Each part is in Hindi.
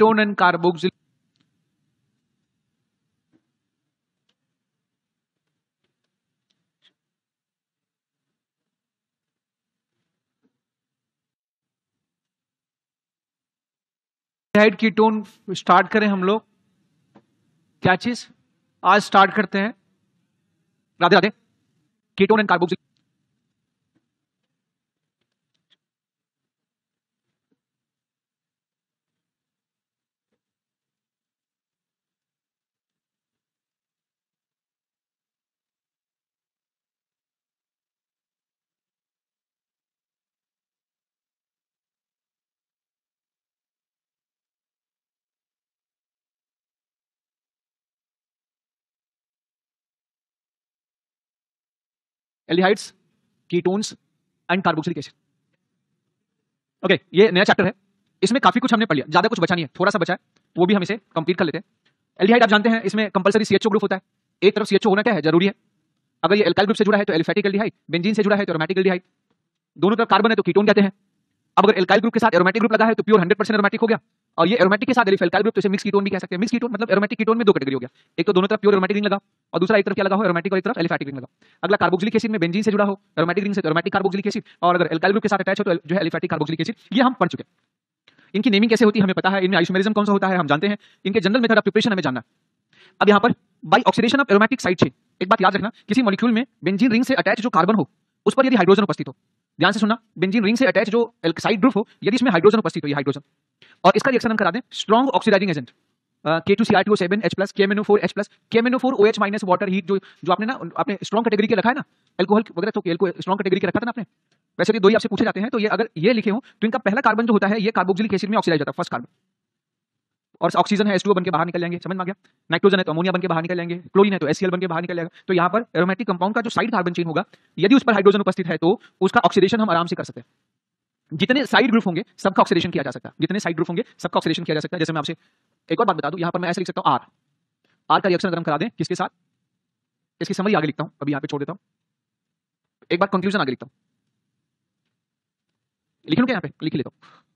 ketone and carboxylic हाइड कीटोन स्टार्ट करें हम लोग। क्या चीज़? आज स्टार्ट करते हैं। Radhe Radhe ketone and carboxyl. Aldehydes ketones and carboxylic acid okay ये नया चैप्टर है। इसमें काफ़ी कुछ हमने पढ़ लिया। ज़्यादा कुछ बचा नहीं है। थोड़ा सा बचा है, वो भी हम इसे कंप्लीट कर लेते हैं। एल्डिहाइड आप जानते हैं, इसमें कंपलसरी सीएचओ ग्रुप होता है। एक तरफ़ सीएचओ होना क्या है? ज़रूरी है। अगर ये एल्काइल ग्रुप से जुड़ा है तो एलिफेटिक एल्डिहाइड बेंजीन से जुड़ा है तो एरोमेटिक एल्डिहाइड दोनों तरफ़ कार्बन है तो कीटोन कहते हैं। अब अगर एल्काइल ग्रुप के साथ एरोमेटिक ग्रुप लगा है तो प्योर 100% एरोमेटिक हो गया। और ये एरोमेटिक के साथ एल्काइल ग्रुप तो इसे मिक्स कीटोन भी कह सकते हैं। मिक्स कीटोन मतलब एरोमेटिक कीटोन में दो कैटेगरी हो गया। एक तो दोनों तरफ़ प्योर एरोमेटिक रिंग लगा, और दूसरा एक तरफ़ क्या लगा हो? एरोमेटिक और एक तरफ़ एलिफेटिक रिंग लगा। अगला कार्बोक्सिलिक एसिड में बेंजीन से जुड़ा हो एरोमेटिक रिंग से एरोमेटिक कार्बोक्सिलिक एसिड और अगर एल्काइल ग्रुप के साथ अटैच हो तो जो है एलिफेटिक कार्बोक्सिलिक एसिड ये हम पढ़ चुके हैं। इनकी नेमिंग कैसे होती है, हमें पता है। इनमें आइसोमेरिज्म कौन सा होता है, हम जानते हैं। इनके जनरल मेथड ऑफ़ प्रिपरेशन हमें जानना अब यहाँ पर by oxidation of aromatic side chain एक बात याद रखना, किसी मॉलिक्यूल में बेंजीन रिंग से अटैच जो कार्बन हो, उस पर यदि हाइड्रोजन उपस्थित हो ध्यान से सुना बेंजीन रिंग से अटैच जो साइड ग्रुप हो, यदि इसमें हाइड्रोजन उपस्थित हो, ये हाइड्रोजन और इसका रिएक्शन हम करा दें strong oxidising agent K two C R two seven H plus K मेनो four H plus K मेनो four O H minus water heat जो जो आपने ना, आपने स्ट्रॉन्ग कैटेगरी के रखा है ना एल्कोहल वगैरह तो एल्को स्ट्रॉन्ग कैटेगरी के रखा था ना आपने? वैसे भी दो ही आपसे पूछे जाते हैं तो ये अगर ये लिखे हो तो इनका पहला कार्बन जो होता है, ये कार्बोक्सिलिक एसिड में ऑक्सीडाइज होता है फ़र्स्ट कार्बन और ऑक्सीजन है H2O बन के बाहर निकल जाएँगे, समझ में आ गया? नाइट्रोजन है तो अमोनिया बन के बाहर निकल जाएँगे क्लोरीन है तो HCl बन के बाहर निकल जाएगा। तो यहाँ पर एरोमेटिक कंपाउंड का जो साइड कार्बन चेन होगा, यदि उस पर हाइड्रोजन उपस्थित है तो उसका ऑक्सीडेशन हम आराम से कर सकते हैं। जितने साइड ग्रुप होंगे, सबका ऑक्सीडेशन किया जा सकता है। जितने साइड ग्रुप होंगे, सबका ऑक्सीडेशन किया जा सकता है। जैसे मैं आपसे एक और बात बता दूँ, यहाँ पर मैं ऐसे लिख सकता हूँ आर आर का रिएक्शन अगर करा दें, किसके साथ? इसकी समरी आगे लिखता हूँ, अभी यहाँ पे छोड़ देता हूँ। एक बार कंक्लूजन आगे लिखता हूँ। लिख लूँ क्या यहाँ पे? लिख लेता हूँ।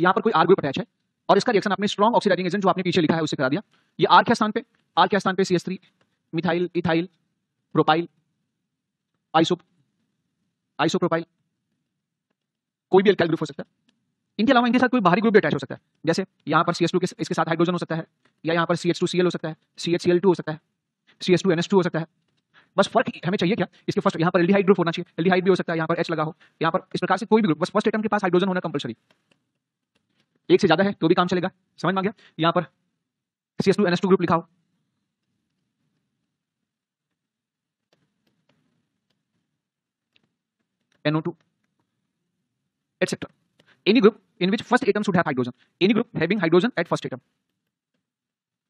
यहाँ पर कोई आर ग्रुप अटैच है और इसका रिएक्शन आपने स्ट्रॉन्ग ऑक्सीडाइजिंग एजेंट जो आपने पीछे लिखा है उसे करा दिया। ये आर के स्थान पे? आर के स्थान पे? C S three methyl ethyl propyl iso isopropyl कोई भी एल्काइल ग्रुप हो सकता है। इनके अलावा इनके साथ कोई बाहरी ग्रुप अटैच हो सकता है। जैसे यहाँ पर सी एस टू इसके साथ हाइड्रोजन हो सकता है या यहाँ पर C H two C L हो सकता है C H C L two हो सकता है C S two N S two हो सकता है। बस फ़र्क हमें चाहिए क्या? इसके फ़र्स्ट यहाँ पर एल्डिहाइड ग्रुप होना चाहिए। एल्डिहाइड भी हो सकता है, यहाँ पर एच लगा हो। यहाँ पर इस प्रकार से कोई भी ग्रुप बस फ़र्स्ट एटम के पास हाइड्रोजन होना कंपलसरी एक से ज़्यादा है तो भी काम चलेगा। समझ में गया? यहाँ पर C S two N S two group लिखाओ NO two etcetera any group in which first atom should hydrogen any group having hydrogen at first atom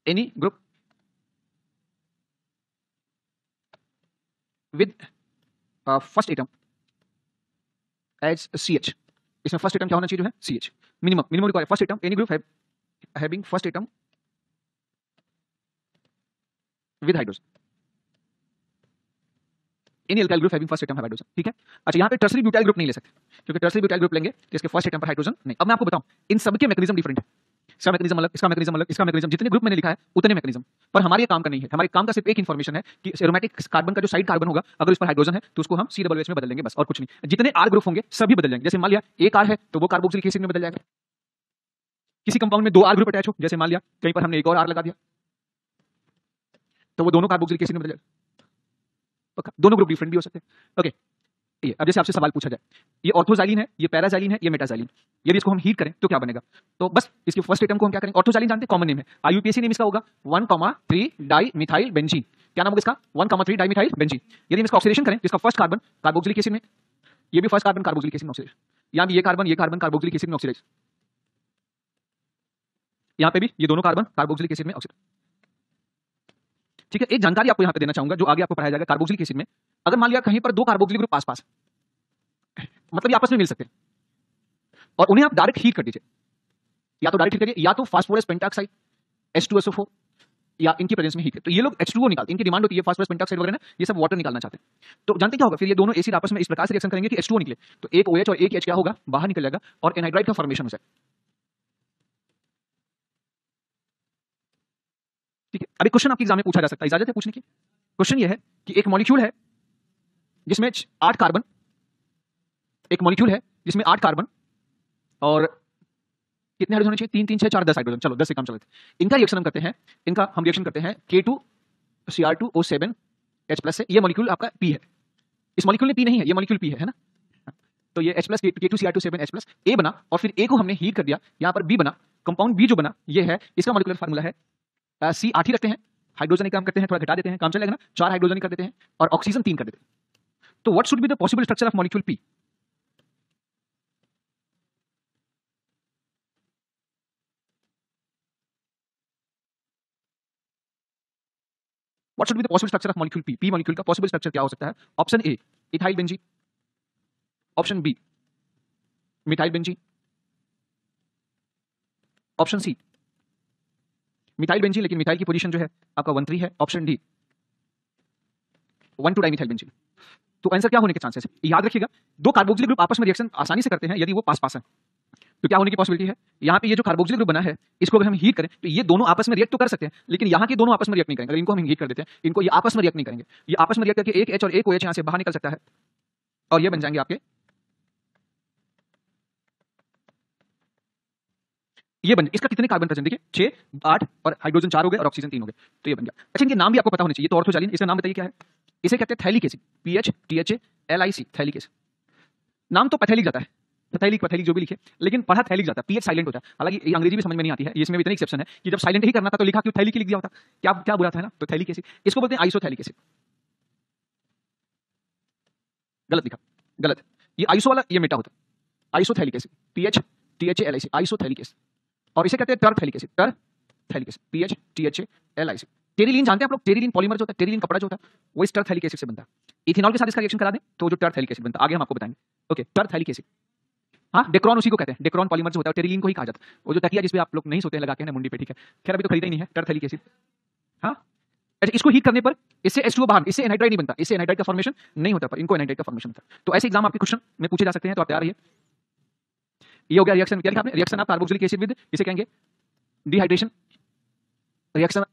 any group with first atom as C H इसमें फ़र्स्ट एटम क्या होना चाहिए जो है? C H minimum minimum require first atom any group having first atom with hydrogen any alkyl group having first atom hydrogen ठीक है? अच्छा यहाँ पे टर्सरी ब्यूटाइल ग्रुप नहीं ले सकते, क्योंकि टर्सरी ब्यूटाइल ग्रुप लेंगे तो इसके फ़र्स्ट एटम पर हाइड्रोजन नहीं। अब मैं आपको बताऊँ, इन सबके मैकेनिज्म डिफरेंट है। इसका मैकेनिज्म अलग, इसका मैकेनिज्म अलग, इसका मैकेनिज्म जितने ग्रुप मैंने लिखा है, उतने मैकेनिज्म पर हमारे ये काम का नहीं है। हमारे काम का सिर्फ़ एक इन्फॉर्मेशन है कि एरोमेटिक कार्बन का जो साइड कार्बन होगा, अगर इस पर हाइड्रोजन है तो उसको हम सी डबल एच में बदल देंगे बस, और कुछ नहीं। जितने आर ग्रुप होंगे, सभी बदल जाएँगे। जैसे मान लिया, एक आर है तो वो कार्बोक्सिलिक एसिड में बदल जाएगा। किसी कंपाउंड में दो आर ग्रुप अटैच हो। जैसे मान लिया, कहीं पर हमने एक और आर लगा दिया तो वो दोनों कार्बोक्सिलिक एसिड में बदल जाएगा। दोनों ग्रुप डिफरेंट भी हो सकते हैं। ओके ये, अब जैसे आपसे सवाल पूछा जाए, ये ऑर्थोजाइलिन है, ये पैराजाइलिन है, ये मेटाजाइलिन यदि इसको हम हीट करें तो क्या बनेगा? तो बस, इसके फ़र्स्ट एटम को हम क्या करेंगे ऑर्थोजाइलिन जानते हैं कॉमन नेम है। आईयूपीएससी नेम इसका होगा one comma three dimethyl benzene क्या नाम होगा इसका? One comma three dimethyl benzene यदि हम इसका ऑक्सीडेशन करें इसका फ़र्स्ट कार्बन कार्बोक्सिलिक एसिड में, ये भी फ़र्स्ट कार्बन कार्बोक्सिलिक एसिड में ऑक्सीडेशन यहाँ भी ये कार्बन ये कार्बन कार्बोक्सिलिक एसिड में ऑक्सीडाइज यहाँ पे भी ये दोनों कार्बन कार्बोक्सिलिक एसिड में ऑक्सीडाइज ठीक है, एक जानकारी आपको यहाँ पे देना चाहूँगा, जो आगे आपको पढ़ाया जाएगा कार्बोक्सिलिक एसिड में। अगर मान लिया कहीं पर दो कार्बोक्सिल ग्रुप पास पास मतलब आपस में मिल सकते और उन्हें आप डायरेक्ट हीट कर दीजिए। या तो डायरेक्ट हीट करिए, या तो phosphorus pentoxide S two S O four या इनकी प्रेजेंस में हीट है। तो ये लोग एच टू निकालते हैं। इनकी डिमांड होती है फास्फोरस पेंटाक्साइड वगैरह ना, ये सब वाटर निकालना चाहते हैं। तो जानते क्या होगा? फिर ये दोनों एसिड आपस में इस प्रकार से रिएक्शन करेंगे कि एच निकले। तो एक ओ OH और एक एच क्या होगा? बाहर निकल जाएगा और एनहाइड्राइड का फॉर्मेशन हो जाएगा ठीक है? अभी क्वेश्चन आपके एग्ज़ाम में पूछा जा सकता है। इजाज़त है पूछने की? क्वेश्चन ये है कि एक मॉलिक्यूल है जिसमें आठ कार्बन एक मॉलिक्यूल है जिसमें आठ कार्बन और कितने हाइड्रोजन होने चाहिए? तीन तीन छह चार दस हाइड्रोजन चलो दस से काम चलते हैं इनका रिएक्शन हम करते हैं इनका हम रिएक्शन करते हैं K two C R two O seven H plus से ये मॉलिक्यूल आपका पी है। इस मॉलिक्यूल में पी नहीं है ये मॉलिक्यूल पी है, है ना? तो ये H plus K two C R two seven H plus A बना और फिर ए को हमने हीट कर दिया यहाँ पर बी बना कंपाउंड बी जो बना ये है इसका मॉलिकुलर फार्मूला है सी आठ ही रखते हैं हाइड्रोजन काम करते हैं थोड़ा घटा देते हैं काम चलेगा ना? चार हाइड्रोजन कर देते हैं और ऑक्सीजन तीन कर देते हैं। तो what should be the possible structure of molecule P what should be the possible structure of molecule P P molecule का पॉसिबल स्ट्रक्चर क्या हो सकता है? Option A ethyl benzene option B methyl benzene option C methyl benzene लेकिन मिथाइल की पोजीशन जो है, आपका वन थ्री है। Option D one two dimethyl benzene तो आंसर क्या होने के चांसेस है? याद रखिएगा, दो कार्बोक्सिलिक ग्रुप आपस में रिएक्शन आसानी से करते हैं यदि वो पास पास है। तो क्या होने की पॉसिबिलिटी है? यहाँ पे ये जो कार्बोक्सिल ग्रुप बना है, इसको अगर हम हीट करें तो ये दोनों आपस में रिएक्ट तो कर सकते हैं, लेकिन यहाँ के दोनों आपस में रिएक्ट नहीं करेंगे। इनको हम हीट कर देते हैं, इनको ये आपस में रिएक्ट नहीं करेंगे। ये आपस में रिएक्ट करके एक एच और एक ओ एच यहाँ से बाहर निकल सकता है। और ये बन जाएँगे आपके। ये बन, इसका कितने कार्बन प्रेजेंट देखिए, छह, आठ और हाइड्रोजन चार हो गए और ऑक्सीजन तीन हो गए। तो ये बन गया। अच्छा इनके नाम भी आपको पता होने चाहिए तो ऑर्थोजालिन इसका नाम बताइए क्या है? इसे कहते हैं phthalic acid PH THA LIC phthalic acid नाम तो पैथेलिक जाता है, पैथेलिक पैथेलिक जो भी लिखे, लेकिन पढ़ा थैलिक जाता है, पीएच साइलेंट होता है। हालाँकि अंग्रेज़ी भी समझ में नहीं आती है, इसमें इतनी एक्सेप्शन है कि जब साइलेंट ही करना था तो लिखा क्यों थैलिक लिख दिया होता। क्या क्या बुरा था ना? तो थैलिक एसिड इसको बोलते हैं आइसोथैलिक एसिड गलत लिखा, गलत। ये आइसो वाला, ये मेटा होता है। Isophthalic acid PH THA LIC isophthalic acid और इसे कहते हैं terephthalic acid terephthalic acid PH THA LIC. Terylene जानते हैं आप लोग? टेरिलीन पॉलीमर जो होता है, टेरिलीन कपड़ा जो होता है, वो इस टर थैलिक एसिड से बनता है। इथेनॉल के साथ इसका रिएक्शन करा दें तो जो टर थैलिक एसिड बनता है, आगे हम आपको बताएँगे। ओके टर थैलिक एसिड। हाँ डेक्रॉन उसी को कहते हैं। डेक्रॉन पॉलीमर जो होता है टेरिलीन को ही कहा जाता है। वो जो तकिया जिसपे आप लोग नहीं सोते लगा के ना, मुंडी पे, ठीक है? खैर, अभी तो खरीदा ही नहीं है टर थैलिक एसिड। हाँ? अच्छा इसको हीट करने पर इससे H2O बाहर, इससे एनाइड्राइड नहीं बनता। इससे एनाइड्राइड का फॉर्मेशन नहीं होता, पर इनको एनाइड्राइड का फॉर्मेशन होता है। तो ऐसे एग्ज़ाम आपके क्वेश्चन में पूछे जा सकते हैं तो आप तैयार रहिए। ये हो गया रिएक्शन क्या लिखा आपने? Reaction of carboxylic acid with इसे कहेंगे dehydration reaction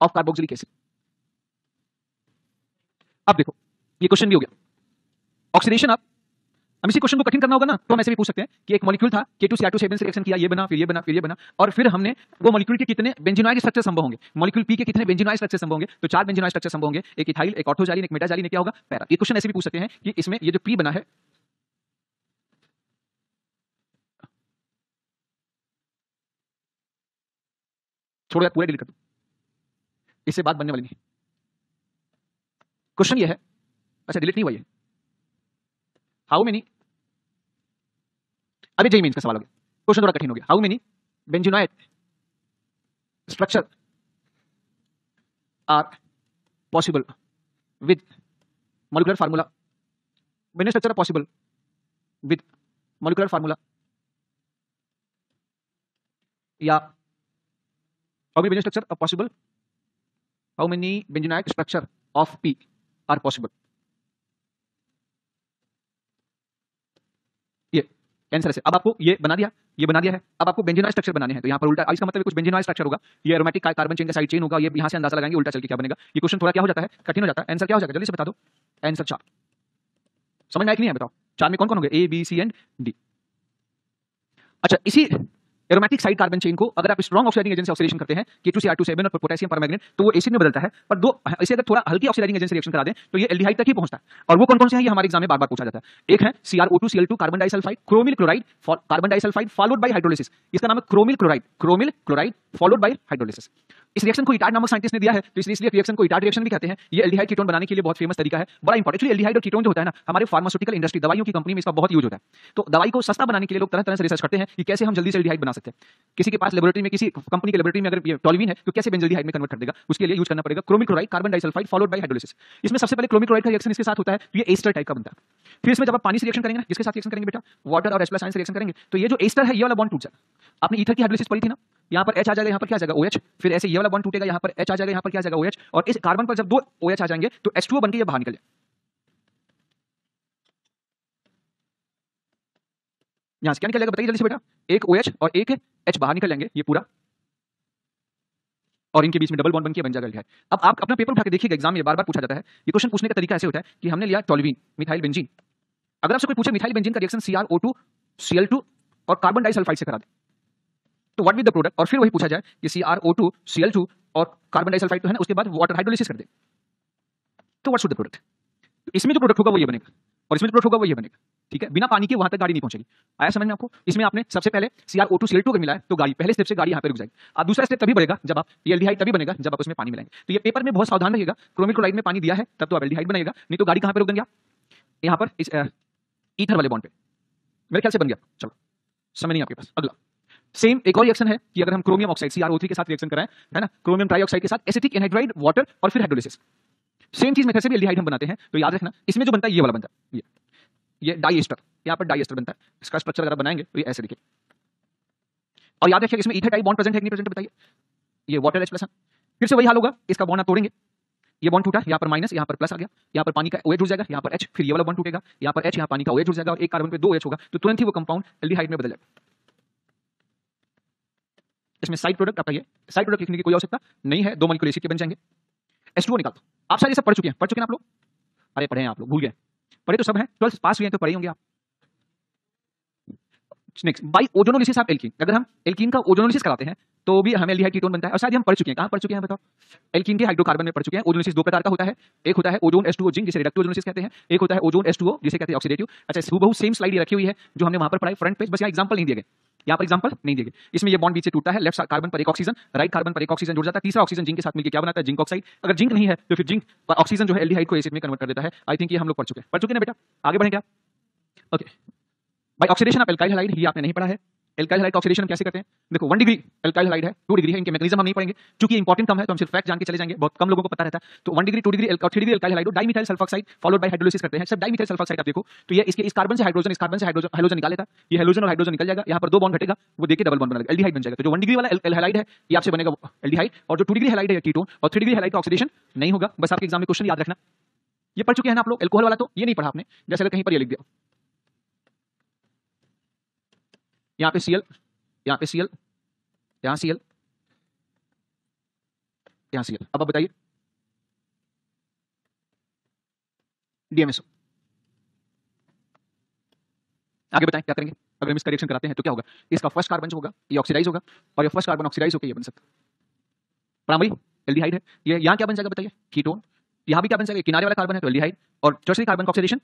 of carboxylic acid अब देखो, ये क्वेश्चन भी हो गया। ऑक्सीडेशन ऑफ़ हम इसी क्वेश्चन को कठिन करना होगा ना तो हम ऐसे भी पूछ सकते हैं कि एक मॉलिक्यूल था के टू सी टू से रिएक्शन किया, ये बना, फिर ये बना, फिर ये बना, और फिर हमने वो मॉलिक्यूल के कितने बेंजीनॉइड स्ट्रक्चर संभव होंगे। मॉलिक्यूल पी के कितने बेंजीनॉइड स्ट्रक्चर संभव होंगे? तो चार बेंजीनॉइड स्ट्रक्चर संभव होंगे, एक इथाइल एक ऑर्थोजालिन एक मेटाजालिन क्या होगा, पैरा। ये क्वेश्चन ऐसे भी पूछ सकते हैं कि इसमें ये जो पी बना है छोड़ो पूरा डिलीट कर दो। इससे बात बनने वाली नहीं। क्वेश्चन ये है। अच्छा डिलीट नहीं हुआ ये। हाउ मेनी अभी जेई मीन्स का सवाल हो गया। क्वेश्चन थोड़ा कठिन हो गया। How many benzenoid structure are possible with molecular formula many structure are possible with molecular formula या are possible how many benzylic structure of p are possible? Answer है अब आपको ये बना दिया, ये बना दिया है। अब आपको बेंजीनॉइड स्ट्रक्चर बनाने हैं। तो यहाँ पर उल्टा इसका मतलब कुछ बेंजीनॉइड स्ट्रक्चर होगा। ये एरोमेटिक कार्बन चेन का साइड चेन होगा, ये यहाँ से अंदाज़ा लगाएँगे, उल्टा चल के क्या बनेगा। ये क्वेश्चन थोड़ा क्या हो जाता है? कठिन हो जाता है। आंसर क्या हो जाएगा जल्दी से बता दो। आंसर चार। समझ में आया कि नहीं है? बताओ। चार में कौन कौन हो गए A B C and D अच्छा इसी एरोमेटिक साइड कार्बन चेन को अगर आप स्ट्रॉन्ग ऑक्सीडाइजिंग एजेंट से ऑक्सीडेशन करते हैं K2CR27 और पोटेशियम परमैंगनेट तो वो एसिड में बदलता है। पर दो, इसे अगर थोड़ा हल्की ऑक्सीडाइजिंग एजेंट से रिएक्शन करा दें तो ये एल्डिहाइड तक ही पहुँचता है। और वो कौन कौन से हैं, ये हमारे एग्ज़ाम में बार बार पूछा जाता है। एक है CrO2Cl2 carbon disulphide chromyl chloride carbon disulphide followed by hydrolysis इसका नाम है chromyl chloride chromyl chloride followed by hydrolysis इस रिएक्शन को इटार्ड नामक साइंटिस्ट ने दिया है तो इसलिए इसलिए रिएक्शन को इटार्ड रिएक्शन भी कहते हैं। ये एल्डिहाइड कीटोन बनाने के लिए बहुत फ़ेमस तरीका है। बड़ा इंपॉर्टेंट एल्डिहाइड और कीटोन जो होता है ना, हमारे फार्मास्यूटिकल इंडस्ट्री दवाइयों की कंपनी में इसका बहुत यूज़ होता है। तो दवाई को सस्ता बनाने के लिए लोग तरह तरह से रिसर्च करते हैं कि कैसे हम जल्दी से एल्डिहाइड बना सकते हैं। किसी के पास लेबोरेटरी में, किसी कंपनी के लेबोरेटरी में अगर टॉलिविन है तो कैसे बेंजल्डिहाइड में कन्वर्ट कर देगा? उसके लिए यूज़ करना पड़ेगा chromic chloride carbon disulphide followed by hydrolysis इसमें सबसे पहले क्रोमिक क्लोराइड का रिएक्शन इसके साथ होता है तो ये एस्टर टाइप का बनता है। फिर इसमें जब आप पानी से रिएक्शन करेंगे ना, किसके साथ रिएक्शन करेंगे बेटा? वाटर और प्लस से रिएक्शन करेंगे। तो ये जो एस्टर है, ये वाला बॉन्ड टूट जाएगा आपने ईथर की हाइड्रोलिसिस पढ़ी थी ना? यहाँ पर एच आ जाएगा, यहाँ पर क्या जाएगा? OH फिर ऐसे ये वाला बॉन्ड टूटेगा, यहाँ पर एच आ जाएगा, यहाँ पर क्या जाएगा? OH और इस कार्बन पर जब दो ओ OH आ जाएँगे तो H2O बनके ये बाहर निकल यहाँ से क्या निकल जाएगा? बताइए जल्दी से बेटा। एक OH और एक H बाहर निकल जाएँगे, ये पूरा। और इनके बीच में डबल बॉन्ड बन के बन जाएगा अब आप अपना पेपर उठा के देखिएगा एग्ज़ाम में बार बार पूछा जाता है। ये क्वेश्चन पूछने का तरीका ऐसे होता है कि हमने लिया टोलवीन मिथाइल बेंजीन अगर आपसे कोई पूछे मिथाइल बेंजीन का रिएक्शन CrO2 Cl2 और कार्बन डाइसल्फाइड से करा दे। तो व्हाट विद द प्रोडक्ट और फिर वही पूछा जाए कि CrO2 Cl2 और कार्बन डाइसल्फाइड तो है ना, उसके बाद वाटर हाइड्रोलिसिस कर दे। तो व्हाट शुड द प्रोडक्ट इसमें जो प्रोडक्ट होगा वो ये बनेगा। और इसमें जो प्रोडक्ट होगा वो ये बनेगा। ठीक है? बिना पानी के वहाँ तक गाड़ी नहीं पहुंचेगी। आया समझ में आपको? इसमें आपने सबसे पहले CrO2 Cl2 को मिलाया तो गाड़ी, पहले स्टेप से गाड़ी यहाँ पे रुक जाएगी। अब दूसरा स्टेप तभी बढ़ेगा जब आप एल्डिहाइड तभी बनेगा, जब आप उसमें पानी मिलाएँगे। तो ये पेपर में बहुत सावधान रहिएगा। क्रोमिक क्लोराइड में पानी दिया है, तब तो आप एल्डिहाइड बनेगा नहीं तो गाड़ी कहाँ पे रोक देंगे आप? यहाँ पर इस ईथर वाले बॉन्ड पे। मेरे ख्याल से बन गया। चलो। समय नहीं आपके पास। अगला। सेम एक और रिएक्शन है कि अगर हम क्रोमियम ऑक्साइड CrO3 के साथ रिएक्शन कराएँ, है ना? क्रोमियम ट्राइऑक्साइड के साथ एसिटिक एनहाइड्राइड वाटर और फिर हाइड्रोलिसिस सेम चीज़ मेथड से भी एल्डिहाइड हम बनाते हैं तो याद रखना, इसमें जो बनता है, ये वाला बनता है, ये। ये डाई एस्टर यहाँ पर डाई एस्टर बनता है। इसका स्ट्रक्चर अगर बनाएँगे तो ये ऐसे दिखे और याद रखिए इसमें ईथर टाइप बॉन्ड प्रेजेंट है कि नहीं प्रेजेंट बताइए। ये वाटर एच प्लस फिर से वही हाल होगा, इसका बॉन्ड आप तोड़ेंगे। ये बॉन्ड टूटा, यहाँ पर माइनस यहाँ पर प्लस आ गया। यहाँ पर पानी का OH जुड़ जाएगा, यहाँ पर एच फिर ये वाला बॉन्ड टूटेगा। यहाँ पर एच यहाँ पानी का OH जुड़ जाएगा और एक कार्बन पे दो OH होगा। तो तुरंत ही वो कंपाउंड एल्डिहाइड में बदल जाएगा। इसमें साइड प्रोडक्ट आपका ये साइड प्रोडक्ट लिखने की कोई आवश्यकता नहीं है, दो मॉलिक्यूल एसिड के बन जाएँगे। H2O निकाल दो। आप सारे सब पढ़ चुके हैं। पढ़ चुके हैं आप लोग? अरे, पढ़े हैं आप लोग, भूल गए। पढ़े तो सब हैं। ट्वेल्थ पास हुए हैं तो पढ़े होंगे आप। नेक्स्ट बाई ओजोनोलिसिस आप एल्कीन अगर हम एल्कीन का ओजोनोलिसिस कराते हैं तो भी हमें एल्डिहाइड कीटोन बनता है। और शायद हम पढ़ चुके हैं। कहाँ पढ़ चुके हैं, बताओ? एल्कीन के हाइड्रोकार्बन में पढ़ चुके हैं। ओजोनोलिसिस दो प्रकार का होता है। एक होता है ओजोन H2O जिंक जिसे रिडक्टिव ओजोनोलिसिस कहते हैं। एक होता है ओजोन H2O जिसे कहते हैं ऑक्सीडेटिव अच्छा सुबह सेम स्लाइड रखी हुई है, जो हमने वहाँ पर पढ़ाई। फ्रंट पेज बस यहाँ एग्जांपल नहीं दिए गए। यहाँ पर एग्ज़ाम्पल नहीं दिए इसमें यह बॉन्ड बीच से टूटता है लेफ़्ट कार्बन पर एक ऑक्सीजन राइट कार्बन पर एक ऑक्सीजन जुड़ जाता है, तीसरा ऑक्सीजन जिंक के साथ मिलकर क्या बनाता है? जिंक ऑक्साइड अगर जिंक नहीं है तो फिर जिंक ऑक्सीजन जो है एल्डिहाइड को एसिड में कन्वर्ट कर देता है। आई थिंक ये हम लोग पढ़ चुके हैं। पढ़ चुके ना बेटा? आगे बढ़े क्या? Okay by oxidation of alkyl halide ये आपने नहीं पढ़ा है। एल्काइल हैलाइड ऑक्सीडेशन कैसे करते हैं? देखो वन डिग्री एल्काइल हैलाइड है टू डिग्री है, इनके मैकेनिज्म हम नहीं पढ़ेंगे। क्योंकि इंपॉर्टेंट कम है तो हम सिर्फ़ फैक्ट जान के चले जाएँगे, बहुत कम लोगों को पता रहता है। तो one degree two degree three degree alkyl halide dimethyl sulphoxide followed by hydrolysis करते हैं। सब डाइमिथाइल सल्फॉक्साइड आप देखो तो ये इसके, इस कार्बन से हाइड्रोजन इस कार्बन से हाइड्रोजन हाइड्रोजन निकाल लेता ये हाइड्रोजन और हाइड्रोजन निकल जाएगा, यहाँ पर दो बॉन्ड घटेगा, वो देखिए डबल बॉन्ड बनेगा एल्डिहाइड बन जाएगा। तो जो वन डिग्री वाला हैलाइड है, ये आपसे बनेगा एल्डिहाइड और जो टू डिग्री हैलाइड है कीटोन और थ्री डिग्री हैलाइड का ऑक्सीडेशन नहीं होगा। बस आपके एग्ज़ाम में क्वेश्चन याद रखना। ये पढ़ चुके हैं आप लोग एल्कोहल वाला तो ये नहीं पढ़ा आपने, जैसे कहीं पर ये लिख दिया। यहाँ पे सीएल, यहाँ पे सीएल, यहाँ सीएल यहाँ सीएल। अब आप बताइए। डीएमएसओ आगे बताएँ, क्या करेंगे? अगर हम इसका रिएक्शन कराते हैं तो क्या होगा? इसका फ़र्स्ट कार्बन जो होगा, ये ऑक्सीडाइज होगा, और ये फ़र्स्ट कार्बन ऑक्सीडाइज होकर ये बन सकता प्राइमरी एल्डिहाइड है। ये यहाँ क्या बन जाएगा बताइए? कीटोन यहाँ भी क्या बन जाएगा? किनारे वाला कार्बन है तो एल्डिहाइड और टर्सरी कार्बन का oxidation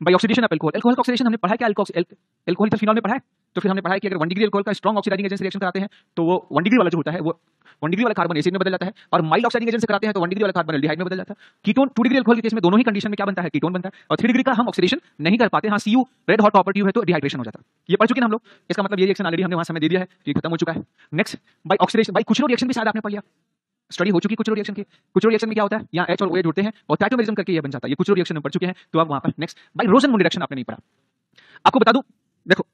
by oxidation of alcohol alcohol oxidation हमने पढ़ा है क्या? एल्कोहल फिनॉल में पढ़ा है? तो फिर हमने पढ़ा है कि अगर वन डिग्री एल्कोहल का स्ट्रॉन्ग ऑक्सीडाइजिंग एजेंट रिएक्शन कराते हैं तो वो वन डिग्री वाला जो होता है, वो वन डिग्री वाला कार्बन एसिड में बदल जाता है, और माइल्ड ऑक्सीडाइजिंग एजेंट से कराते हैं तो वन डिग्री वाला कार्बन एल्डिहाइड में बदल जाता है। कीटोन टू डिग्री एल्कोहल के केस में दोनों ही कंडीशन में क्या बनता है? कीटोन बनता है। और थ्री डिग्री का हम ऑक्सीडेशन नहीं कर पाते। हाँ सीयू रेड हॉट ट्यूब है तो डिहाइड्रेशन हो जाता है। ये पढ़ चुके हम लोग। इसका मतलब ये रिएक्शन ऑलरेडी हमने वहाँ समय दे दिया है, ये खत्म हो चुका है। नेक्स्ट बाई ऑक्सीडेशन बाई कुछ रिएक्शन भी शायद आपने पढ़ लिया। स्टडी हो चुकी कुछ रिएक्शन की। कुछ रिएक्शन में क्या होता है? यहाँ एच और ओ जुड़ते हैं और टाइटोमेरिज्म करके ये बन जाता है। ये कुछ रिएक्शन में पढ़ चुके हैं तो आप वहाँ पर next by Rosenmund reaction आपने नहीं पढ़ा। आपको बता दूँ, देखो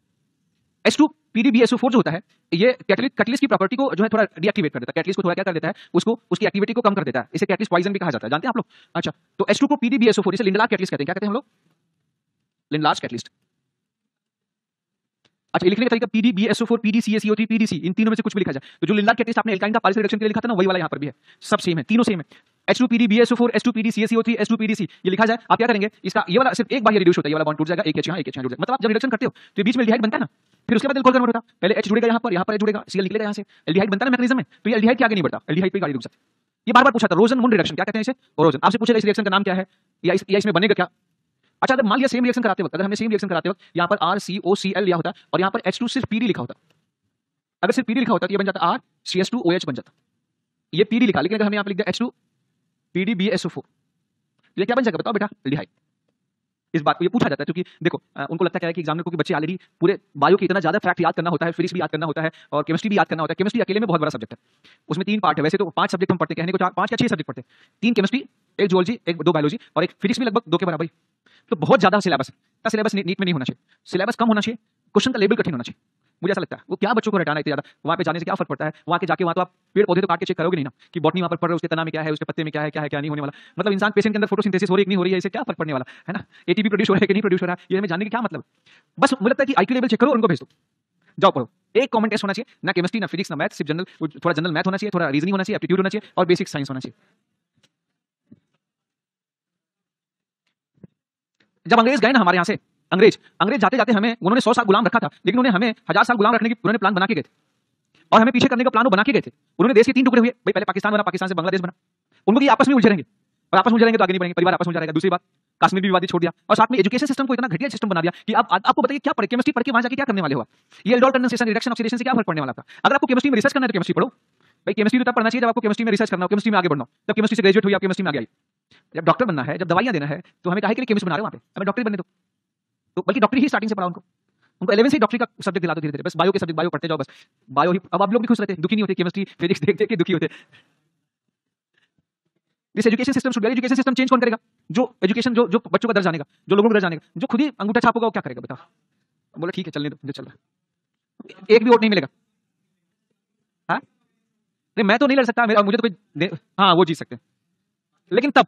H2 PDBSO4 जो होता है, ये कैटलिस्ट कैटलिस्ट की प्रॉपर्टी को जो है थोड़ा डीएक्टिवेट कर देता है। कैटलिस्ट को थोड़ा क्या कर देता है? उसको उसकी एक्टिविटी को कम कर देता है। इसे कैटलिस्ट पॉइजन भी कहा जाता है। जानते हैं आप लोग? अच्छा तो H2 को PDBSO4 इसे लिंडलार कैटलिस्ट कहते हैं। क्या कहते हैं हम लोग? लिंडलार कैटलिस्ट अच्छा लिखने का तरीका PD B SO four PD C PDBSO4 PDCACO3 PDC इन तीनों में से कुछ भी लिखा जाए। तो जो लिंडलार कैटलिस्ट आपने एल्काइन का पार्शियल रिडक्शन के लिए लिखा था ना, वही वाला यहाँ पर भी है। सब सेम है, तीनों सेम है। H2PDBSO4 H2PDCACO3 H2PDC ये लिखा जाए, आप क्या करेंगे? इसका ये वाला सिर्फ़ एक बार रिड्यूस होता है, ये वाला बॉन्ड टूट जाएगा, एक एच यहाँ, एक एच जुड़ जाएगा। मतलब आप जब रिडक्शन करते हो तो बीच में एल्डिहाइड बनता है ना, फिर उसके बाद एल्कोहल कन्वर्ट होता पहले एच जुड़ेगा यहाँ पर यहाँ पर जुड़ेगा सीएल निकलेगा यहाँ से। एल्डिहाइड बनता है मैकेनिज्म में तो ये एल्डिहाइड के नहीं बढ़ता एल्डिहाइड पे गाड़ी रुक जाती ये बार बार पूछा था रोजन मुन रिडक्शन क्या कहते हैं इसे? रोजन आपसे पूछेगा इस रिएक्शन का नाम क्या है? या इसमें बनेगा क्या? अच्छा अगर मान लिया सेम रिएक्शन कराते वक्त अगर हमने सेम रिएक्शन कराते वक्त यहाँ पर are C O C L लिया होता और यहाँ पर एच टू सिर्फ़ पीडी लिखा होता। अगर सिर्फ़ पीडी लिखा होता तो ये बन जाता R C S two O H बन जाता। ये पीडी लिखा लेकिन अगर हमने यहाँ पर लिख दिया H two P D B S O four ये क्या बन जाएगा बताओ बेटा? एल्डिहाइड इस बात को ये पूछा जाता है क्योंकि देखो आ, उनको लगता है कि एग्ज़ाम में कि बच्चे ऑलरेडी पूरे बायो की इतना ज़्यादा फैक्ट याद करना होता है फिजिक्स भी याद करना होता है और केमिस्ट्री भी याद करना होता है। केमिस्ट्री अकेले में बहुत बड़ा सब्जेक्ट है। उसमें तीन पार्ट है। वैसे तो पाँच सब्जेक्ट हम पढ़ते कहने को पाँच या छह सब्जेक्ट पढ़ते हैं। तीन केमिस्ट्री एक जोलॉजी एक दो बायोलॉजी और एक फिजिक्स में लगभग दो के बराबर तो बहुत ज़्यादा सिलेबस है। सिलेबस नीट में नहीं होना चाहिए। सिलेबस कम होना चाहिए क्वेश्चन का लेवल कठिन होना चाहिए। मुझे ऐसा लगता है। वो क्या बच्चों को रटाना इतना ज़्यादा? वहाँ पे जाने से क्या फ़र्क पड़ता है? वहाँ के जाके वहाँ तो आप पेड़ पौधे तो काट के चेक करोगे नहीं ना? कि बॉटनी वहाँ पर पढ़ रहे उसके तना में क्या है, उसके पत्ते में क्या है क्या है, क्या नहीं होने वाला? मतलब इंसान पेशेंट के अंदर फोटोसिंथेसिस हो रही नहीं हो रही है इसे क्या फ़र्क पड़ने वाला? है ना? एटीपी प्रोड्यूस हो रहा है कि नहीं प्रोड्यूस हो रहा है? ये हमें जानने की क्या मतलब? बस मुझे लगता है कि आईक्यू लेवल चेक करो उनको भेज दो। जाओ, पढ़ो। एक कॉमन टेस्ट होना चाहिए। ना केमिस्ट्री ना फिजिक्स ना मैथ सिर्फ़ जनरल थोड़ा जनरल मैथ होना चाहिए, थोड़ा रीजनिंग होना चाहिए एप्टीट्यूड होना चाहिए और बेसिक साइंस होना चाहिए। जब अंग्रेज़ गए ना हमारे यहाँ से, अंग्रेज़ अंग्रेज़ जाते जाते हमें, उन्होंने सौ साल गुलाम रखा था, लेकिन उन्हें हमें हज़ार साल गुलाम रखने की, उन्होंने प्लान बना के गए थे। और हमें पीछे करने का प्लान बना के गए थे। उन्होंने देश के तीन टुकड़े हुए, भाई पहले पाकिस्तान बना, पाकिस्तान से बांग्लादेश बना। उनको आपस में उलझे रहेंगे। और आपस में उलझेंगे तो आगे नहीं बढ़ेंगे, परिवार आपस में रहेगा, दूसरी बात, कश्मीर भी विवादित छोड़ दिया। और साथ में एजुकेशन सिस्टम को इतना घटिया सिस्टम बना दिया कि आप, आपको बताइए क्या पढ़े केमिस्ट्री पढ़ के वहाँ जाके क्या करने वाले हो ये एल्डोल कंडेंसेशन रिडक्शन ऑक्सीडेशन से क्या फ़र्क पड़ने वाला था? अगर आपको केमिस्ट्री में रिसर्च करना है तो केमिस्ट्री पढ़ो। भाई केमिस्ट्री तो तब पढ़ना चाहिए जब आपको केमिस्ट्री में रिसर्च करना हो केमिस्ट्री में आगे बढ़ना जब केमिस्ट्री से ग्रेजुएट हुई, आप केमिस्ट्री में आगे आई जब डॉक्टर बनना है, जब दवाइयाँ देना है तो हमें कहा के केमिस्ट बना रहे वहाँ पे। हमें डॉक्टर बनने दो। तो बल्कि डॉक्टर ही स्टार्टिंग से पढ़ा उनको। उनको इलेवन से डॉक्टरी का सब्जेक्ट दिला दो धीरे धीरे बस बायो के सब्जेक्ट बायो पढ़ते जाओ बस। बायो ही, अब आप लोग भी खुश रहते दुखी नहीं होते केमिस्ट्री फिजिक्स देख देख के दुखी होते। This education system should education system change कौन करेगा? जो एजुकेशन जो जो बच्चों का दर्ज आनेगा जो लोगों का दर्ज आनेगा जो खुद ही अंगूठा छाप होगा वो क्या करेगा बताओ? बोले, ठीक है, चलने दो, मुझे चल रहा एक भी वोट नहीं मिलेगा। हाँ? नहीं, मैं तो नहीं लड़ सकता, मेरा, मुझे तो कोई हाँ वो जीत सकते हैं। लेकिन तब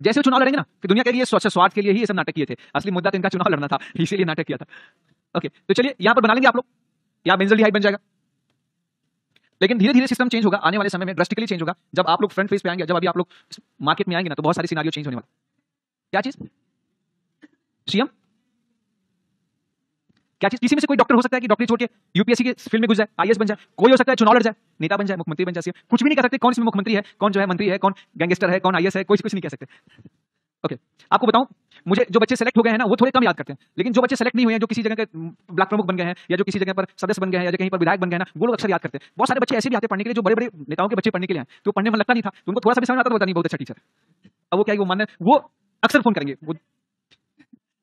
जैसे चुनाव लड़ेंगे ना, कि दुनिया के लिए स्वच्छ स्वार्थ के लिए ही ये सब नाटक किए थे। असली मुद्दा तो इनका चुनाव लड़ना था, इसीलिए नाटक किया था। ओके तो चलिए, यहाँ पर बना लेंगे आप लोग। यहाँ बेंजल डिहाइड बन जाएगा। लेकिन धीरे धीरे सिस्टम चेंज होगा, आने वाले समय में ड्रस्टिकली चेंज होगा। जब आप लोग फ्रंट फेस पे आएँगे, जब अभी आप लोग मार्केट में आएँगे ना तो बहुत सारी सिनारियो चेंज होने वाला। क्या चीज़? सीएम? क्या चीज़? किसी में से कोई डॉक्टर हो सकता है कि डॉक्टर छोड़ के यूपीएससी के फ़ील्ड में घुस जाए आईएस बन जाए, कोई हो सकता है चुनाव लड़ जाए नेता बन जाए, मुख्यमंत्री बन जाए कुछ भी नहीं कर सकते, कौन इसमें मुख्यमंत्री है, कौन जो है मंत्री है, कौन गैंगस्टर है, कौन आईएस है, कोई कुछ नहीं कह सकते। Okay okay. आपको बताऊँ, मुझे जो बच्चे सेलेक्ट हो गए हैं ना, वो थोड़े कम याद करते हैं, लेकिन जो बच्चे सेलेक्ट नहीं हुए हैं, जो किसी जगह के ब्लॉक प्रमुख बन गए हैं, या जो किसी जगह पर सदस्य बन गए हैं, या कहीं पर विधायक बन गए ना, वो लोग अक्सर याद करते हैं। बहुत सारे बच्चे ऐसे भी आते पढ़ने के लिए, जो बड़े बड़े नेताओं के बच्चे पढ़ने के लिए तो पढ़ने में लगता नहीं था तो उनको थोड़ा सा समझ आता होता नहीं, बहुत अच्छा टीचर अब वो क्या वो मानने वो अक्सर फ़ोन करेंगे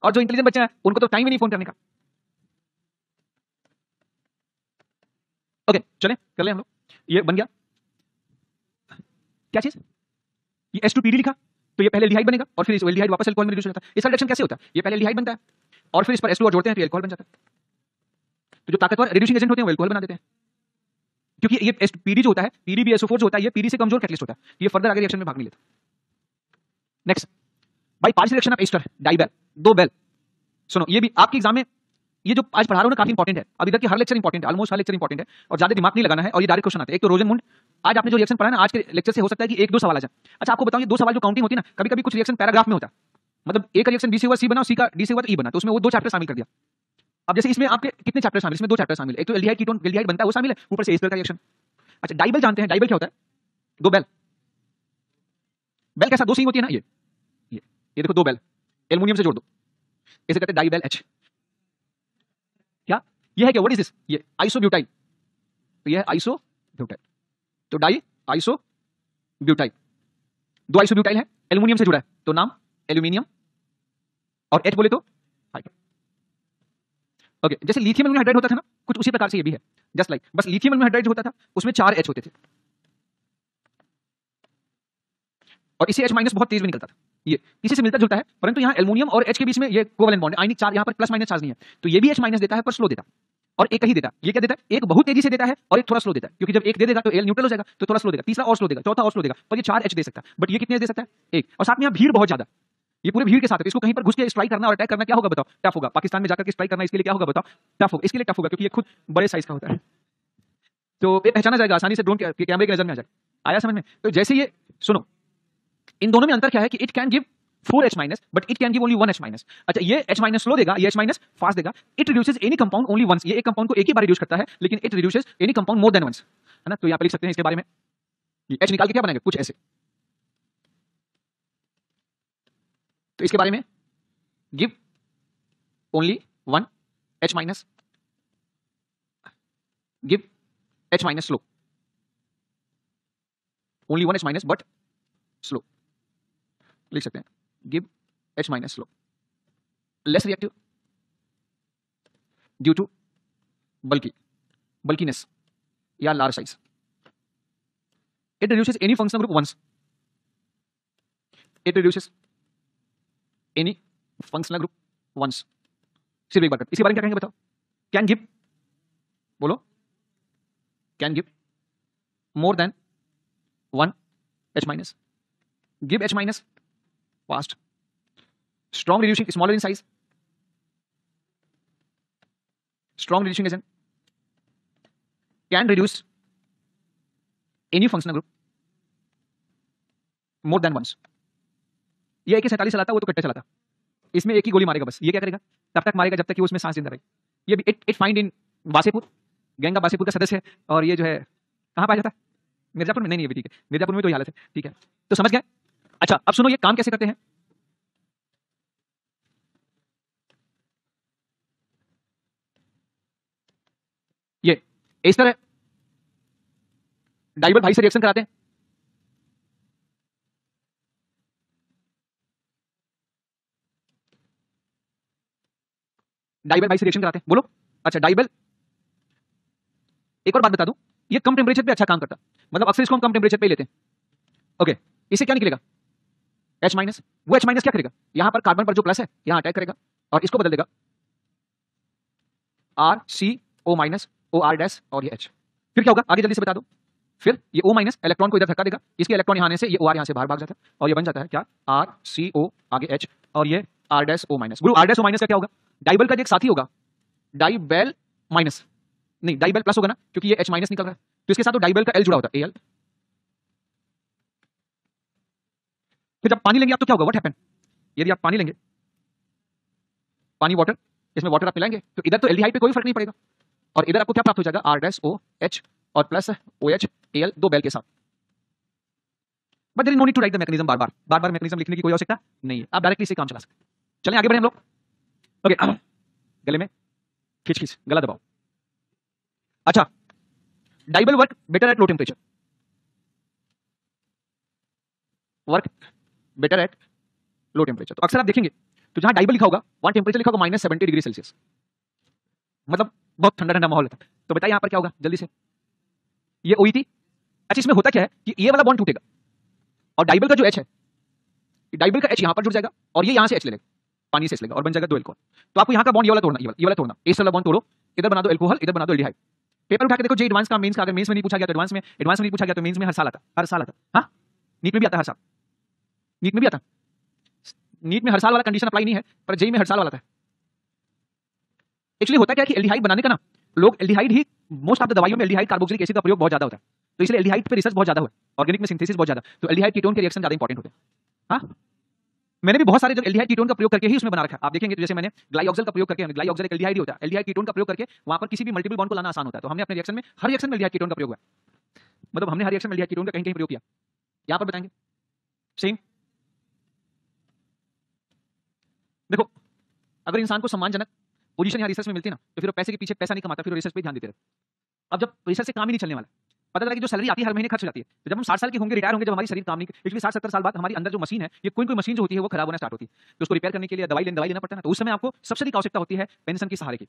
और जो इंटेलिजेंट बच्चे हैं, उनको तो टाइम ही नहीं फ़ोन करने का। ओके चले, कर ले हम लोग। ये बन गया। क्या चीज़? ये एस टू पी लिखा तो ये पहले एल्डिहाइड बनेगा, और फिर इस एल्डिहाइड वापस एल्कोहल में रिड्यूस हो जाता है। इसका रिडक्शन कैसे होता है? ये पहले एल्डिहाइड बनता है, और फिर इस पर एस टू और जोड़ते हैं तो एल्कोहल बन जाता है। तो जो ताकतवर रिड्यूसिंग एजेंट होते हैं, वो एल्कोहल बना देते हैं। क्योंकि ये एस पीडी जो होता है पीडी भी एसओ जो होता है, ये पीडी से कमज़ोर कैटलिस्ट होता है। ये फर्दर आगे रिएक्शन में भाग नहीं लेता। Next by partial reaction of ester DIBAL दो बेल सुनो, ये भी आपके एग्ज़ाम में ये जो आज पढ़ा रहा हूँ काफ़ी इंपॉर्टेंट है। अब इधर की हर लेक्चर इंपॉर्टेंट है ऑलमोस्ट हर लेक्चर इंपॉर्टेंट है, और ज़्यादा दिमाग नहीं लगाना है, और ये डायरेक्ट क्वेश्चन आते हैं। एक तो रोजन मुंड आज आपने जो रिएक्शन पढ़ा ना, आज के लेक्चर से हो सकता है कि एक दो सवाल आ जाए। अच्छा आपको बताऊँ दो सवाल जो काउंटिंग होती है ना कभी कभी कुछ रिएक्शन पैराग्राफ में होता मतलब एक रिएक्शन बी से हुआ सी बना सी का डी से हुआ ई e बना तो उसमें वो दो चैप्टर शामिल कर दिया। अब जैसे इसमें आपके कितने चैप्टर शामिल, इसमें दो चैप्टर शामिल एक तो एल्डिहाइड कीटोन एल्डिहाइड बनता है, वो शामिल है, ऊपर से एस्टर का रिएक्शन अच्छा डाइबल जानते हैं डाइबल क्या होता है? दो बेल बेल कैसा दो सी होती है ना, ये। ये देखो, दो बेल एल्युमिनियम से जोड़ दो। इसे कहते हैं डाइबेल एच ये है क्या? व्हाट इज़ दिस ये आइसोब्यूटाइल तो ये है आइसोब्यूटाइल तो डाई आइसो ब्यूटाइल दो आइसोब्यूटाइल है एल्युमिनियम से जुड़ा है। तो नाम एल्यूमिनियम और एच बोले तो ओके जैसे लिथियम एल्यूमिनियम हाइड्राइड होता था ना कुछ उसी प्रकार से ये भी है। जस्ट लाइक like, बस लिथियम एल्यूमिनियम हाइड्राइड होता था उसमें चार एच होते थे। और इसे एच माइनस बहुत तेज भी निकलता था। ये इसी से मिलता जुलता है परंतु यहाँ एल्यूमिनियम और एच के बीच में ये कोवलेंट बॉन्ड है। आयनिक चार्ज यहाँ पर प्लस माइनस चार्ज नहीं है। तो ये भी एच माइनस देता है पर स्लो देता और एक ही देता। ये क्या देता है? एक बहुत तेज़ी से देता है और एक थोड़ा स्लो देता है। क्योंकि जब एक दे देगा तो एल न्यूट्रल हो जाएगा तो थोड़ा स्लो देगा। तीसरा और स्लो देगा, चौथा और स्लो देगा, पर ये चार एच दे सकता है। बट ये कितने दे सकता है? एक। और साथ में यहाँ भीड़ बहुत ज़्यादा। ये पूरे भीड़ के साथ है। इसको कहीं पर घुस के स्ट्राइक करना और अटैक करना क्या होगा बताओ? टफ होगा। पाकिस्तान में जाकर स्ट्राइक करना इसके लिए क्या होगा बताओ? टफ होगा इसके लिए टफ होगा, क्योंकि ये खुद बड़े साइज़ का होता है। तो ये पहचाना जाएगा आसानी से ड्रोन के कैमरे के नज़र में आ जाएगा आया समझ में? तो जैसे ये, सुनो। इन दोनों में अंतर क्या है कि it can give four H minus but it can give only one H minus अच्छा ये एच माइनस स्लो देगा, ये एच माइनस फास्ट देगा. It reduces any compound only once ये एक कंपाउंड को एक ही बार रिड्यूस करता है, लेकिन it reduces any compound more than once है ना? तो यहाँ पर लिख सकते हैं इसके बारे में। एच निकाल के क्या बनाएगा? कुछ ऐसे। तो इसके बारे में give only one H minus give H minus slow only one H minus but slow लिख सकते हैं। Give H minus slow less reactive due to बल्कि बल्कीनेस या large size it reduces any functional group once it reduces any functional group once सिर्फ़ एक बार इसी बारे में क्या कहेंगे बताओ? कैन गिव बोलो। Can give more than one H minus give H minus fast. Strong reducing smaller in size. Strong reducing agent can reduce any functional group more than once ये एक सैंतालीस चलाता, वो तो कट्टा चलाता। इसमें एक ही गोली मारेगा बस। ये क्या करेगा? तब तक मारेगा जब तक कि उसमें सांस ज़िंदा रहे। ये भी it it find in Wasseypur. गैंगा Wasseypur का सदस्य है और ये जो है, कहाँ पाया जाता? है मिर्जापुर में? नहीं नहीं, अभी ठीक है। मिर्जापुर में तो हालत है। ठीक है। तो समझ गए? अच्छा अब सुनो, ये काम कैसे करते हैं? ये, इस तरह। डाइबल भाई से रिएक्शन कराते हैं। डाइबल भाई से रिएक्शन कराते हैं। बोलो। अच्छा डाइबल एक और बात बता दूँ। ये कम टेम्परेचर पे अच्छा काम करता। मतलब अक्सर इसको हम कम टेम्परेचर पे लेते हैं। ओके इसे क्या निकलेगा? एच माइनस वो एच माइनस क्या करेगा? यहाँ पर कार्बन पर जो प्लस है, यहाँ अटैक करेगा और इसको बदल देगा। R C O minus O R dash और ये एच फिर क्या होगा? आगे जल्दी से बता दो। फिर ये ओ माइनस इलेक्ट्रॉन को इधर धक्का देगा। इसके इलेक्ट्रॉन यहाँ से ये ओ आर यहाँ से बाहर भाग जाता है और ये बन जाता है क्या? आर सी ओ आगे एच और ये आर डैश ओ माइनस गुरु आर डैश ओ माइनस का क्या होगा? डाइबल का एक साथी होगा डाइबेल माइनस नहीं डाइबेल प्लस होगा ना, क्योंकि ये एच माइनस निकल रहा है। तो इसके साथ तो डाइबेल का एल जुड़ा होता है एल फिर जब पानी लेंगे आप तो क्या होगा? व्हाट हैपन यदि आप पानी लेंगे, पानी वाटर इसमें वाटर आप पिलाएँगे तो इधर तो एल्डिहाइड पे कोई फ़र्क नहीं पड़ेगा। और इधर आपको क्या प्राप्त हो जाएगा? आर डैश ओ एच और plus O H A L दो बेल के साथ। But there no need to write the mechanism बार बार। बार बार मैकेनिज्म लिखने की कोई आवश्यकता नहीं है। आप डायरेक्टली इसे काम चला सकते चलें आगे बढ़े हम लोग। ओके गले में खींच खींच गला दबाओ। अच्छा डाइबल work better at low temperature work better at low temperature तो अक्सर आप देखेंगे तो जहाँ डाइबल लिखा होगा, वहाँ टेम्परेचर लिखा होगा माइनस सेवेंटी डिग्री सेल्सियस मतलब बहुत ठंडा ठंडा माहौल था तो बताइए यहाँ पर क्या होगा, जल्दी से। ये ओई थी अच्छा इसमें होता क्या है कि ये वाला बॉन्ड टूटेगा। और डाइबल का जो एच है डाइबल का एच यहाँ पर जुड़ जाएगा और ये यहाँ से एच लेगा, पानी से एच लेगा और बन जाएगा दो एल्कोहल तो आपको यहाँ का बॉन्ड ये वाला तोड़ना, ये वाला तोड़ना। इस वाला बॉन्ड तोड़ो, इधर बना दो एल्कोहल इधर बना दो एल्डिहाइड पेपर उठा के देखो जो एडवांस का मेंस का, अगर मेंस में नहीं पूछा गया तो एडवांस में एडवांस में नहीं पूछा गया तो मेंस में हर साल आता, हर साल आता। हाँ? नीट में भी आता हर साल। नीट में भी आता नीट में हर साल वाला कंडीशन अप्लाई नहीं है, पर जेई में हर साल वाला था एक्चुअली होता क्या कि एल्डिहाइड बनाने का ना, लोग एल्डिहाइड ही मोस्ट ऑफ़ द दवाइयों में एल्डिहाइड कार्बोक्सिलिक एसिड का प्रयोग बहुत ज़्यादा होता है। तो इसलिए एल्डिहाइड पे रिसर्च बहुत ज़्यादा हुआ ऑर्गेनिक में सिंथेसिस बहुत ज़्यादा। तो एल्डिहाइड कीटोन के रिएक्शन ज़्यादा इंपॉर्टेंट होते हैं। हाँ? मैंने भी बहुत सारे एल्डिहाइड कीटोन का प्रयोग करके ही उसमें बना रखा है। आप देखेंगे तो जैसे मैंने ग्लाइऑक्सल का प्रयोग करके ग्लाइऑक्सल एक एल्डिहाइड होता है। एल्डिहाइड कीटोन का प्रयोग करके वहाँ पर किसी भी मल्टीपल बॉन्ड को लाना आसान होता है। तो हमने अपने रिएक्शन में हर रिएक्शन में एल्डिहाइड कीटोन का प्रयोग हुआ मतलब हमने हर रिएक्शन में एल्डिहाइड कीटोन का कहीं कहीं प्रयोग किया। यहाँ पर बताएँगे। सेम देखो, अगर इंसान को सम्मानजनक पोजीशन यहाँ रिसर्च में मिलती ना तो फिर वो पैसे के पीछे पैसा नहीं कमाता, फिर रिसर्च पे ध्यान देते रहते अब जब रिसर्च से काम ही नहीं चलने वाला, पता लगा कि जो सैलरी आती है, हर महीने खर्च हो जाती है। तो जब हम साठ साल के होंगे रिटायर होंगे, जब हमारी शरीर काम नहीं पिछले साठ सत्तर साल बाद हमारी अंदर जो मशीन है, ये कोई कोई मशीन जो होती है, वो खराब होना स्टार्ट होती है। तो उसको रिपेयर करने के लिए दवाई लेना दवाई लेना पड़ता है तो उस समय आपको सबसे अधिक आवश्यकता होती है पेंशन की सहारे की।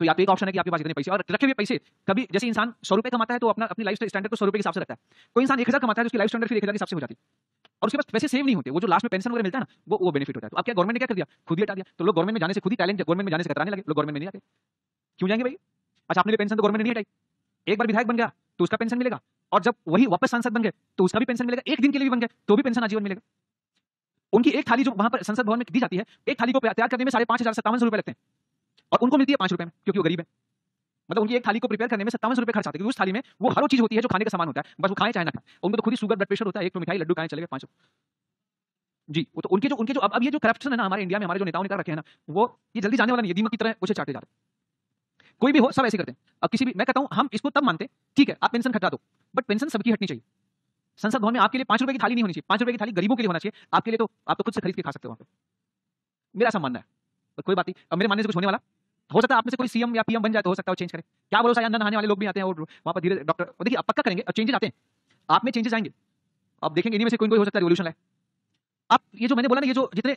तो या तो एक ऑप्शन है कि आपके पास इतने पैसे और रखे हुए पैसे, कभी जैसे इंसान सौ रुपये कमाता है तो अपना, अपनी लाइफ स्टैंडर्ड को सौ रुपए के हिसाब से रखता है। कोई इंसान एक हज़ार कमाता है तो उसकी लाइफ स्टैंडर्ड फिर एक हज़ार के हिसाब से हो जाती है। और उसके पास पैसे सेव नहीं होते, वो जो लास्ट में पेंशन वगैरह मिलता है ना, वो वो बेनिफिट होता है। तो अब क्या गवर्नमेंट ने क्या कर दिया खुद ही हटा दिया। तो लोग गवर्नमेंट में जाने से, खुद ही टैलेंट गवर्नमेंट में जाने से कतराने लगे। लोग गवर्नमेंट में नहीं आते। क्यों जाएँगे भाई? अच्छा आपने पेंशन तो गवर्नमेंट नहीं हटाई। एक बार विधायक बन गया तो उसका पेंशन मिलेगा। और जब वही वापस सांसद बन गए तो उसका भी पेंशन मिलेगा। एक दिन के लिए भी बन गए तो भी पेंशन आजीवन मिलेगा। उनकी एक थाली जो वहाँ पर संसद भवन में दी जाती है, एक थाली को तैयार करने में साढ़े पाँच हज़ार सत्तावन सौ रुपए लगते हैं। और उनको मिलती है पाँच रुपए में, क्योंकि वो गरीब है। मतलब उनकी एक थाली को प्रिपेयर करने में सत्तावन रुपए खर्च आते हैं उस थाली में वो हर चीज़ होती है जो खाने का सामान होता है। बस वो खाए चाहे ना उनको तो खुद ही शुगर ब्लड प्रेशर होता है, एक तो मिठाई, लड्डू खाए चलेगा पाँच जी, वो तो उनके जो उनके जो, अब अब ये जो करप्शन है ना हमारे इंडिया में, हमारे जो नेताओं ने कर रखे हैं ना, वो ये जल्दी जाने वाला नहीं है दीमक की तरह उसे चाटे जा रहे कोई भी हो, सब ऐसे करते हैं। अब किसी भी, मैं कहता हूँ, हम इसको तब मानते ठीक है, आप पेंशन खटा दो बट पेंशन सबकी हटनी चाहिए। संसद भवन में आपके लिए पाँच रुपए की थाली नहीं होनी चाहिए, पाँच रुपए की थाली गरीबों के लिए होना चाहिए, आपके लिए तो आप तो खुद से खरीद के खा सकते हो। वहाँ पे मेरा ऐसा मानना है कोई बात नहीं, अब मेरे मानने से कुछ होने वाला। हो सकता है आप में से कोई सीएम या पीएम बन जाए तो हो सकता है चेंज करे। क्या भरोसा अंदर नहाने वाले लोग भी आते हैं और वहाँ पर धीरे डॉक्टर देखिए आप पक्का करेंगे और चेंजेस आते हैं। आप में चेंजेस आएँगे। आप देखेंगे, इन्हीं में से कोई कोई हो सकता है रिवोल्यूशन है आप ये जो मैंने बोला ना, ये जो जितने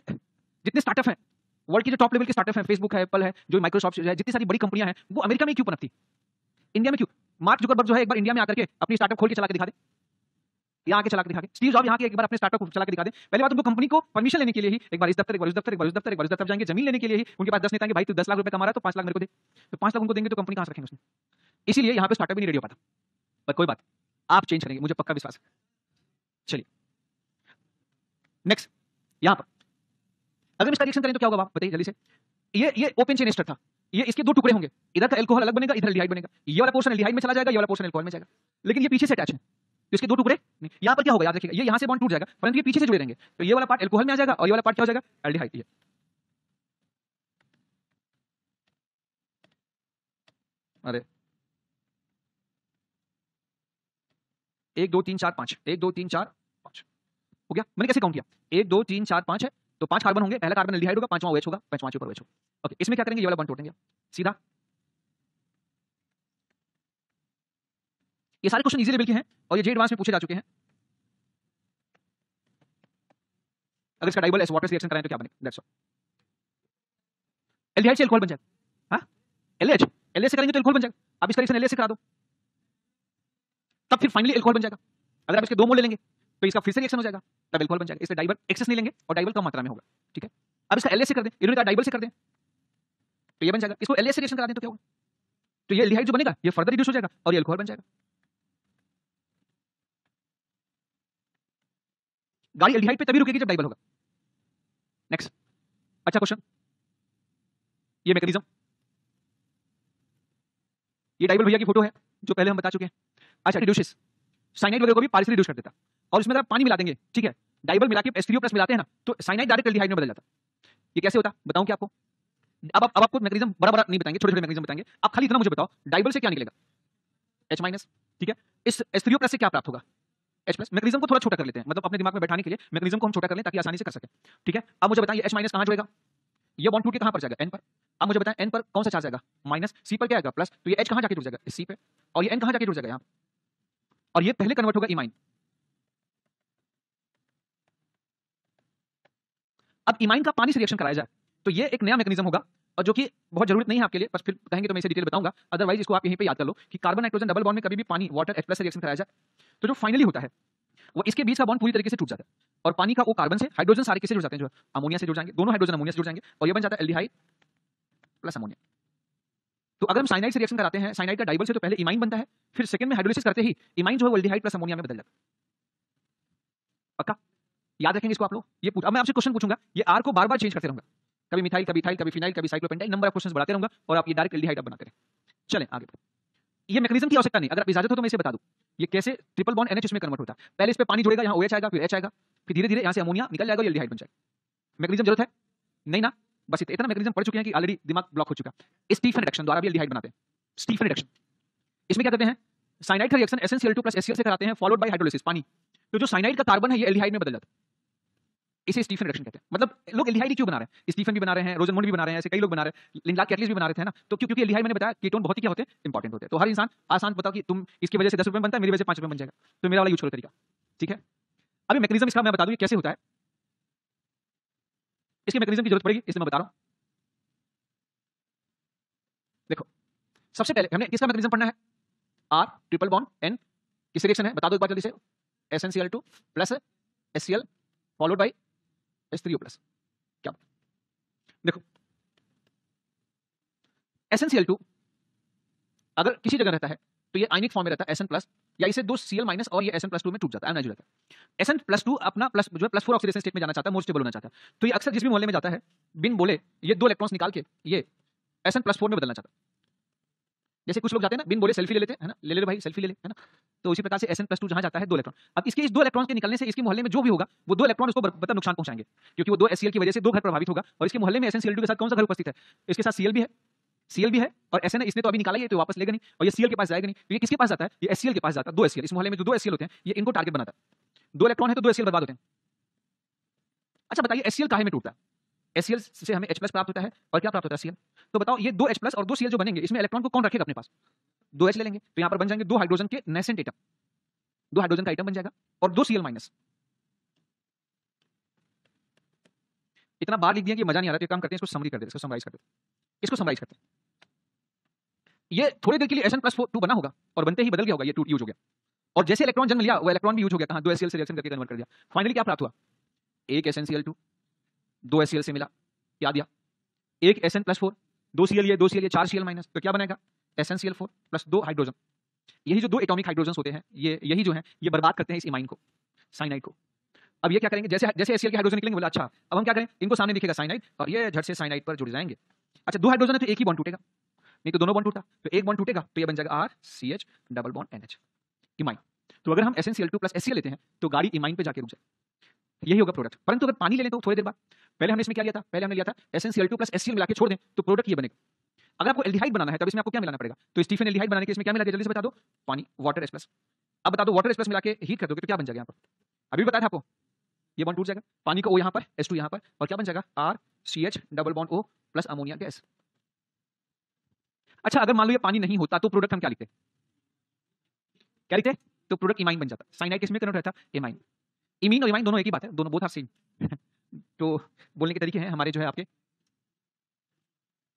जितने स्टार्टअप हैं वर्ल्ड की जो टॉप लेवल के स्टार्टअप हैं फेसबुक है एप्पल है, जो माइक्रोसॉफ्ट है, जितनी सारी बड़ी कंपनियाँ हैं, वो अमेरिका में क्यों पनपती? इंडिया में क्यों? मार्क जुकरबर्ग जो है एक बार इंडिया में आकर के अपनी स्टार्टअप खोल के चला के दिखा दे। यहाँ आके चला के दिखा दे स्टीव जॉब यहाँ के एक बार अपने स्टार्टअप को चला के दिखा दे। पहले बात उनको कंपनी को परमिशन लेने के लिए ही एक बार इस दफ्तर, एक बार इस दफ्तर, एक बार इस दफ्तर, एक बार इस दफ्तर जाएँगे। ज़मीन लेने के लिए ही उनके पास दस नेता भाई तू दस लाख रुपए कमा रहा तो पाँच लाख मेरे को दे। तो पाँच लाख उनको देंगे तो कंपनी कहाँ से रखेंगे उसने? इसीलिए यहाँ पे स्टार्टअप भी नहीं रेडी हो पाता। पर कोई बात आप चेंज करेंगे, मुझे पक्का विश्वास है। चलिए। नेक्स्ट यहाँ पर। अगर इसका रिएक्शन करें तो क्या होगा बताइए जल्दी से। ये ये ओपन चेन एस्टर था। ये, इसके दो टुकड़े होंगे। इधर का एल्कोहल अलग बनेगा, इधर एल्डिहाइड बनेगा। ये वाला पोर्शन एल्डिहाइड में चला जाएगा, ये वाला पोर्शन एल्कोहल में जाएगा। लेकिन ये पीछे से अटैच है। तो इसके दो टुकड़े यहाँ पर क्या होगा, याद रखिएगा, ये यहाँ से बॉन्ड टूट जाएगा परंतु ये पीछे से जुड़े रहेंगे तो ये वाला पार्ट एल्कोहल में आ जाएगा और ये वाला पार्ट क्या हो जाएगा एल्डिहाइड ये। अरे। एक, दो, तीन, चार, पाँच। एक, दो, तीन, चार, पाँच। हो गया? मैंने कैसे काउंट किया? एक, दो, तीन, चार, पाँच है तो पाँच कार्बन होंगे, पहला कार्बन एल्डिहाइड होगा, पांचवा OH होगा, पांचवा ऊपर OH होगा। ओके इसमें क्या करेंगे? ये वाला बॉन्ड तोड़ेंगे सीधा। ये सारे क्वेश्चन इजी लेवल के हैं और ये जे एडवांस में पूछे जा चुके हैं। अगर इसका डाइबल एस वाटर रिएक्शन कराएँ तो क्या बनेगा दैट्स ऑल एल्डिहाइड से अल्कोहल बन जाएगा हाँ? एलएच एलएच से करेंगे तो अल्कोहल बन जाएगा। आप इसका रिएक्शन एलएच से करा दो। तब फिर फाइनली अल्कोहल बन जाएगा। अगर आप इसके दो मोल ले लेंगे तो इसका फिर से रिएक्शन हो जाएगा। तब अल्कोहल बन जाएगा। इसलिए डाइबल एक्सेस नहीं लेंगे और डाइबल कम मात्रा में होगा। ठीक है? अब इसका एलएच से कर दें। इन्होंने कहा डाइबल से कर दें। तो ये बन जाएगा। इसको एलएच से रिएक्शन करा दें तो क्या होगा? तो ये एल्डिहाइड जो बनेगा, ये फर्दर रिड्यूस हो जाएगा और ये अल्कोहल बन जाएगा। गाड़ी एल्डिहाइड पे तभी रुकेगी जब डाइबल होगा। नेक्स्ट अच्छा क्वेश्चन ये मैकेनिज्म ये डाइबल भैया की फ़ोटो है, जो पहले हम बता चुके हैं। अच्छा रिड्यूसिस साइनाइड वगैरह को भी पार्सली रिड्यूस कर देता। और अगर पानी मिला देंगे, ठीक है? डाइबल मिला के एस्टीरियो प्लस मिलाते हैं ना तो साइनाइड डायरेक्ट एल्डिहाइड में बदल जाता। ये कैसे होता? बताऊँ क्या आपको? अब आप, अब आपको मैकेनिज्म बड़ा बड़ा नहीं बताएँगे छोटे छोटे मैकेनिज्म बताएँगे। आप खाली इतना मुझे बताओ डाइबल से क्या निकलेगा? एच माइनस ठीक है? इस एस्टीरियो प्लस से क्या प्राप्त होगा? एच प्लस मैकेनिज्म को थोड़ा छोटा कर लेते हैं। मतलब अपने दिमाग में बैठाने के लिए मैकेनिज्म को हम छोटा कर लें ताकि आसानी से कर सकें। ठीक है? अब मुझे बताइए एच माइनस कहाँ जुड़ेगा? ये बॉन्ड टूट के कहाँ पर जाएगा? एन पर। अब मुझे बताएँ एन पर कौन सा चार्ज आएगा? माइनस सी पर क्या आएगा? प्लस तो ये एच कहाँ जाके जुड़ जाएगा? सी पे। और ये एन कहाँ जाके जुड़ जाएगा यहाँ? और ये पहले कन्वर्ट होगा इमाइन अब इमाइन का पानी से रिएक्शन कराया जाए तो ये एक नया मैकेनिज्म होगा, और जो कि बहुत ज़रूरत नहीं है आपके लिए, बस फिर कहेंगे तो मैं इसे डिटेल बताऊँगा। अदरवाइज़ इसको आप यहीं पे याद कर लो कि कार्बन नाइट्रोजन डबल बॉन्ड में कभी भी पानी वाटर एच प्लस से रिएक्शन कराया जाए। तो जो फाइनली होता है, वो इसके बीच का बॉन्ड पूरी तरीके से टूट जाता है। और पानी का वो कार्बन से हाइड्रोजन सारे किससे जुड़ जाते हैं? जो अमोनिया से जुड़ जाएँगे, दोनों हाइड्रोजन अमोनिया से जुड़ जाएँगे, और ये बन जाता है एल्डिहाइड प्लस अमोनिया तो अगर हम साइनाइड से रिएक्शन कराते हैं साइनाइड का डाइबल से तो पहले इमाइन बनता है, फिर सेकंड में हाइड्रोलिसिस करते ही इमाइन जो है एल्डिहाइड प्लस अमोनिया में बदल जाता है। पक्का? याद रखेंगे इसको आप लोग? ये अब मैं आपसे क्वेश्चन पूछूँगा, ये आर को बार बार चेंज करते रहूँगा। कभी मिथाइल कभी इथाइल कभी फिनाइल कभी साइक्लोपेंटाइल नंबर ऑफ़ क्वेश्चंस बढ़ाते रहूँगा, और आप ये डायरेक्ट एल्डिहाइड बनाते रहे। चलें, आगे ये मैकेनिज्म की आवश्यकता नहीं, अगर आप इजाज़त हो तो मैं इसे बता दूँ। ये कैसे ट्रिपल बॉन्ड एनएच इसमें कन्वर्ट होता है। पहले इस पर पानी जुड़ेगा, यहाँ ओएच आएगा, फिर एच आएगा, फिर धीरे धीरे यहाँ से अमोनिया निकल जाएगा और एल्डिहाइड बन जाएगा। मैकेनिज्म ज़रूरत है? नहीं ना? बस इतना मैकेनिज्म पढ़ चुके हैं कि ऑलरेडी दिमाग ब्लॉक हो चुका है। स्टीफन रिडक्शन द्वारा भी एल्डिहाइड बनाते हैं। स्टीफन रिडक्शन इसमें क्या करते हैं? साइनाइड का रिएक्शन एसएनसीएल2 प्लस एससीएल से कराते हैं फॉलोड बाय हाइड्रोलिसिस पानी। तो जो साइनाइड का कार्बन है, ये एल्डिहाइड में बदल जाता है। इसे स्टीफन रिडक्शन कहते हैं। मतलब लोग एल्डिहाइड क्यों बना रहे हैं? स्टीफन भी बना रहे हैं रोजनमोंड भी बना रहे हैं, ऐसे कई लोग बना रहे हैं। लिंगलाक कैटलिस भी बना रहे थे ना? तो क्योंकि एल्डिहाइड मैंने बताया, कीटोन बहुत ही क्या होते हैं? इंपॉर्टेंट होते हैं। तो हर इंसान आसान बताओ कि तुम इसकी वजह से दस रुपये बनता है, मेरी वजह से पाँच रुपये बन जाएगा। तो मेरा वाला यूज़ करो तरीका। ठीक है? अभी मैकेनिज्म इसका मैं बता दूँ कैसे होता है। इसके मैकेनिज्म की ज़रूरत पड़ेगी, इसलिए मैं बता रहा हूँ। देखो, सबसे पहले हमने किसका मैकेनिज्म पढ़ना है? आर ट्रिपल बॉन्ड एन किस रिएक्शन है? बता दो एक बार जल्दी से। SnCl2 plus HCl followed by H3O plus क्या देखो SnCl2 अगर किसी जगह रहता है तो ये आयनिक फॉर्म में रहता है, Sn प्लस या इसे दो Cl माइनस और ये Sn प्लस टू में टूट जाता है रहता है Sn प्लस टू अपना प्लस जो है प्लस फोर ऑक्सीडेशन स्टेट में जाना चाहता है मोर स्टेबल होना चाहता है. तो ये अक्सर जिस भी मोहल्ले में जाता है, बिन बोले, ये दो इलेक्ट्रॉन्स निकाल के ये Sn प्लस फोर में बदलना चाहता है. जैसे कुछ लोग जाते हैं ना बिन बोले सेल्फी ले लेते हैं ना ले ले भाई सेल्फी ले ले है ना तो उसी प्रकार से एस एन प्लस टू जहाँ जाता है दो इलेक्ट्रॉन अब इसके इस दो इलेक्ट्रॉन के निकलने से इसके मोहल्ले में जो भी होगा वो दो इलेक्ट्रॉन उसको बता नुकसान पहुंचाएँगे क्योंकि वो दो एस की वजह से दो घर प्रभावित होगा और इसके मोहल्ले में एस एन के साथ कौन सा घर उपस्थित है इसके साथ सीएल भी है सीएल भी है और एस इसने तो अभी निकाला है तो वापस लेगा नहीं और ये सीएल के पास जाएगा नहीं तो ये किसके पास जाता है ये एस के पास जाता है दो एस इस मोहल्ले में जो दो एस होते हैं ये इनको टारगेट बनाता है दो इलेक्ट्रॉन है तो दो एस बर्बाद होते हैं अच्छा बताइए एस काहे में टूटता है एस से हमें एच प्राप्त होता है और क्या प्राप्त होता है सीएल तो बताओ, ये दो एच प्लस और दो सीएल जो बनेंगे, इसमें इलेक्ट्रॉन को कौन रखेगा अपने पास? दो एच ले लेंगे तो यहाँ पर बन जाएँगे दो हाइड्रोजन के नेसेंट एटम दो हाइड्रोजन का आइटम बन जाएगा और दो सीएल माइनस इतना बार लिख दिया कि मज़ा नहीं आ रहा तो काम करते हैं, इसको समरी कर देते इसको समराइज करते इसको समराइज करते ये थोड़ी देर के लिए एसएन प्लस टू बना होगा, और बनते ही बदल गया होगा, ये टू यूज़ हो गया। और जैसे इलेक्ट्रॉन जन्म लिया, वो इलेक्ट्रॉन भी यूज़ हो गया, कहा? दो एससीएल से रिएक्शन करके कन्वर्ट कर दिया। फाइनली क्या प्राप्त हुआ? एक एसएनसीएल टू दो एससीएल से मिला क्या दिया। एक एस एन प्लस फोर दो सीएल ये, दो सीएल ये, चार सीएल माइनस तो क्या बनेगा? एसएनसीएल फोर प्लस दो हाइड्रोजन यही जो दो एटॉमिक हाइड्रोजन होते हैं, ये, यही जो है, ये बर्बाद करते हैं इस इमाइन को साइनाइड को. अब ये क्या करेंगे? जैसे जैसे एसीएल के हाइड्रोजन निकलेंगे, बोला अच्छा अब हम क्या करें? इनको सामने दिखेगा साइनाइड और ये झट से साइनाइड पर जुड़ जाएँगे. अच्छा दो हाइड्रोजन है तो एक ही बॉन्ड टूटेगा. नहीं तो दोनों बॉन्ड टूटा तो एक बॉन्ड टूटेगा तो ये बन जाएगा R C H double bond N H imine. तो अगर हम S N C L two plus S C लेते हैं तो गाड़ी इमाइन पे जाके रुक जाए. यही होगा प्रोडक्ट परंतु अगर पानी ले लें तो थोड़ी देर बाद, पहले हमने इसमें क्या लिया था? पहले हमने लिया था S L two plus S C मिला के छोड़ दें तो प्रोडक्ट ये बनेगा। अगर आपको एल्डिहाइड बनाना है, तब इसमें आपको क्या मिलाना पड़ेगा? तो स्टीफन एल्डिहाइड बनाने के इसमें क्या मिला जल्दी से बता दो, पानी वाटर एस प्लस अब बता दो वाटर एस प्लस मिला के हीट कर दोगे तो क्या बन जाएगा यहाँ पर? अभी बताया था आपको, ये बॉन्ड टूट जाएगा। पानी का ओ यहाँ पर एस टू यहाँ पर, और क्या बन जाएगा? R C H double bond O plus ammonia gas अच्छा अगर मान लो ये पानी नहीं होता तो प्रोडक्ट हम क्या लिखते? क्या लिखते? तो प्रोडक्ट इमाइन बन जाता। साइनाइड किसमें कन्वर्ट रहता एमाइन इमीन और इमाइन दोनों एक ही बात है, दोनों बहुत आर सेम तो बोलने के तरीके हैं हमारे जो है आपके।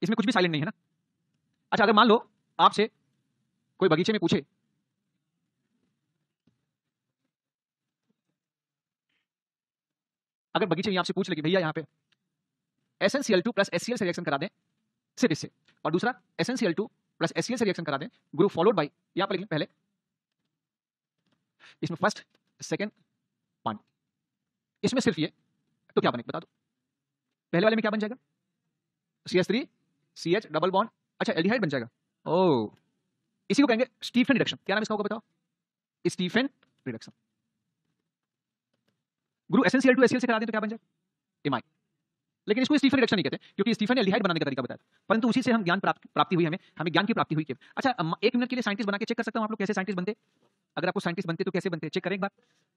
इसमें कुछ भी साइलेंट नहीं है ना। अच्छा अगर मान लो आपसे कोई बगीचे में पूछे, अगर बगीचे में आपसे पूछ ले कि भैया यहाँ पे S N C L two plus S C reaction करा दें, सिर्फ़ इससे। और दूसरा S N C L two plus S C reaction करा दें ग्रुप फॉलोड बाई यहाँ पर लिखें पहले। इसमें फ़र्स्ट सेकेंड इसमें सिर्फ़ ये तो क्या बनेगा? बता दो। पहले वाले में क्या बन जाएगा? C S three C H double bond अच्छा एल्डिहाइड बन जाएगा। ओ इसी को कहेंगे स्टीफन रिडक्शन क्या नाम इसका होगा बताओ? स्टीफन रिडक्शन गुरु एसेंशियल टू एसएल से करा दें तो क्या बन जाए? इमाइन लेकिन इसको स्टीफन रिडक्शन नहीं कहते, क्योंकि स्टीफन ने एल्डिहाइड बनाने का तरीका बताया परंतु उसी से हम ज्ञान प्राप्त, प्राप्ति हुई हमें हमें ज्ञान की प्राप्ति हुई अच्छा एक मिनट के लिए साइंटिस्ट बना के चेक कर सकता हूँ आप लोग कैसे साइंटिस्ट बनते? अगर आपको साइंटिस्ट बनते तो कैसे बनते? चेक करें एक बार।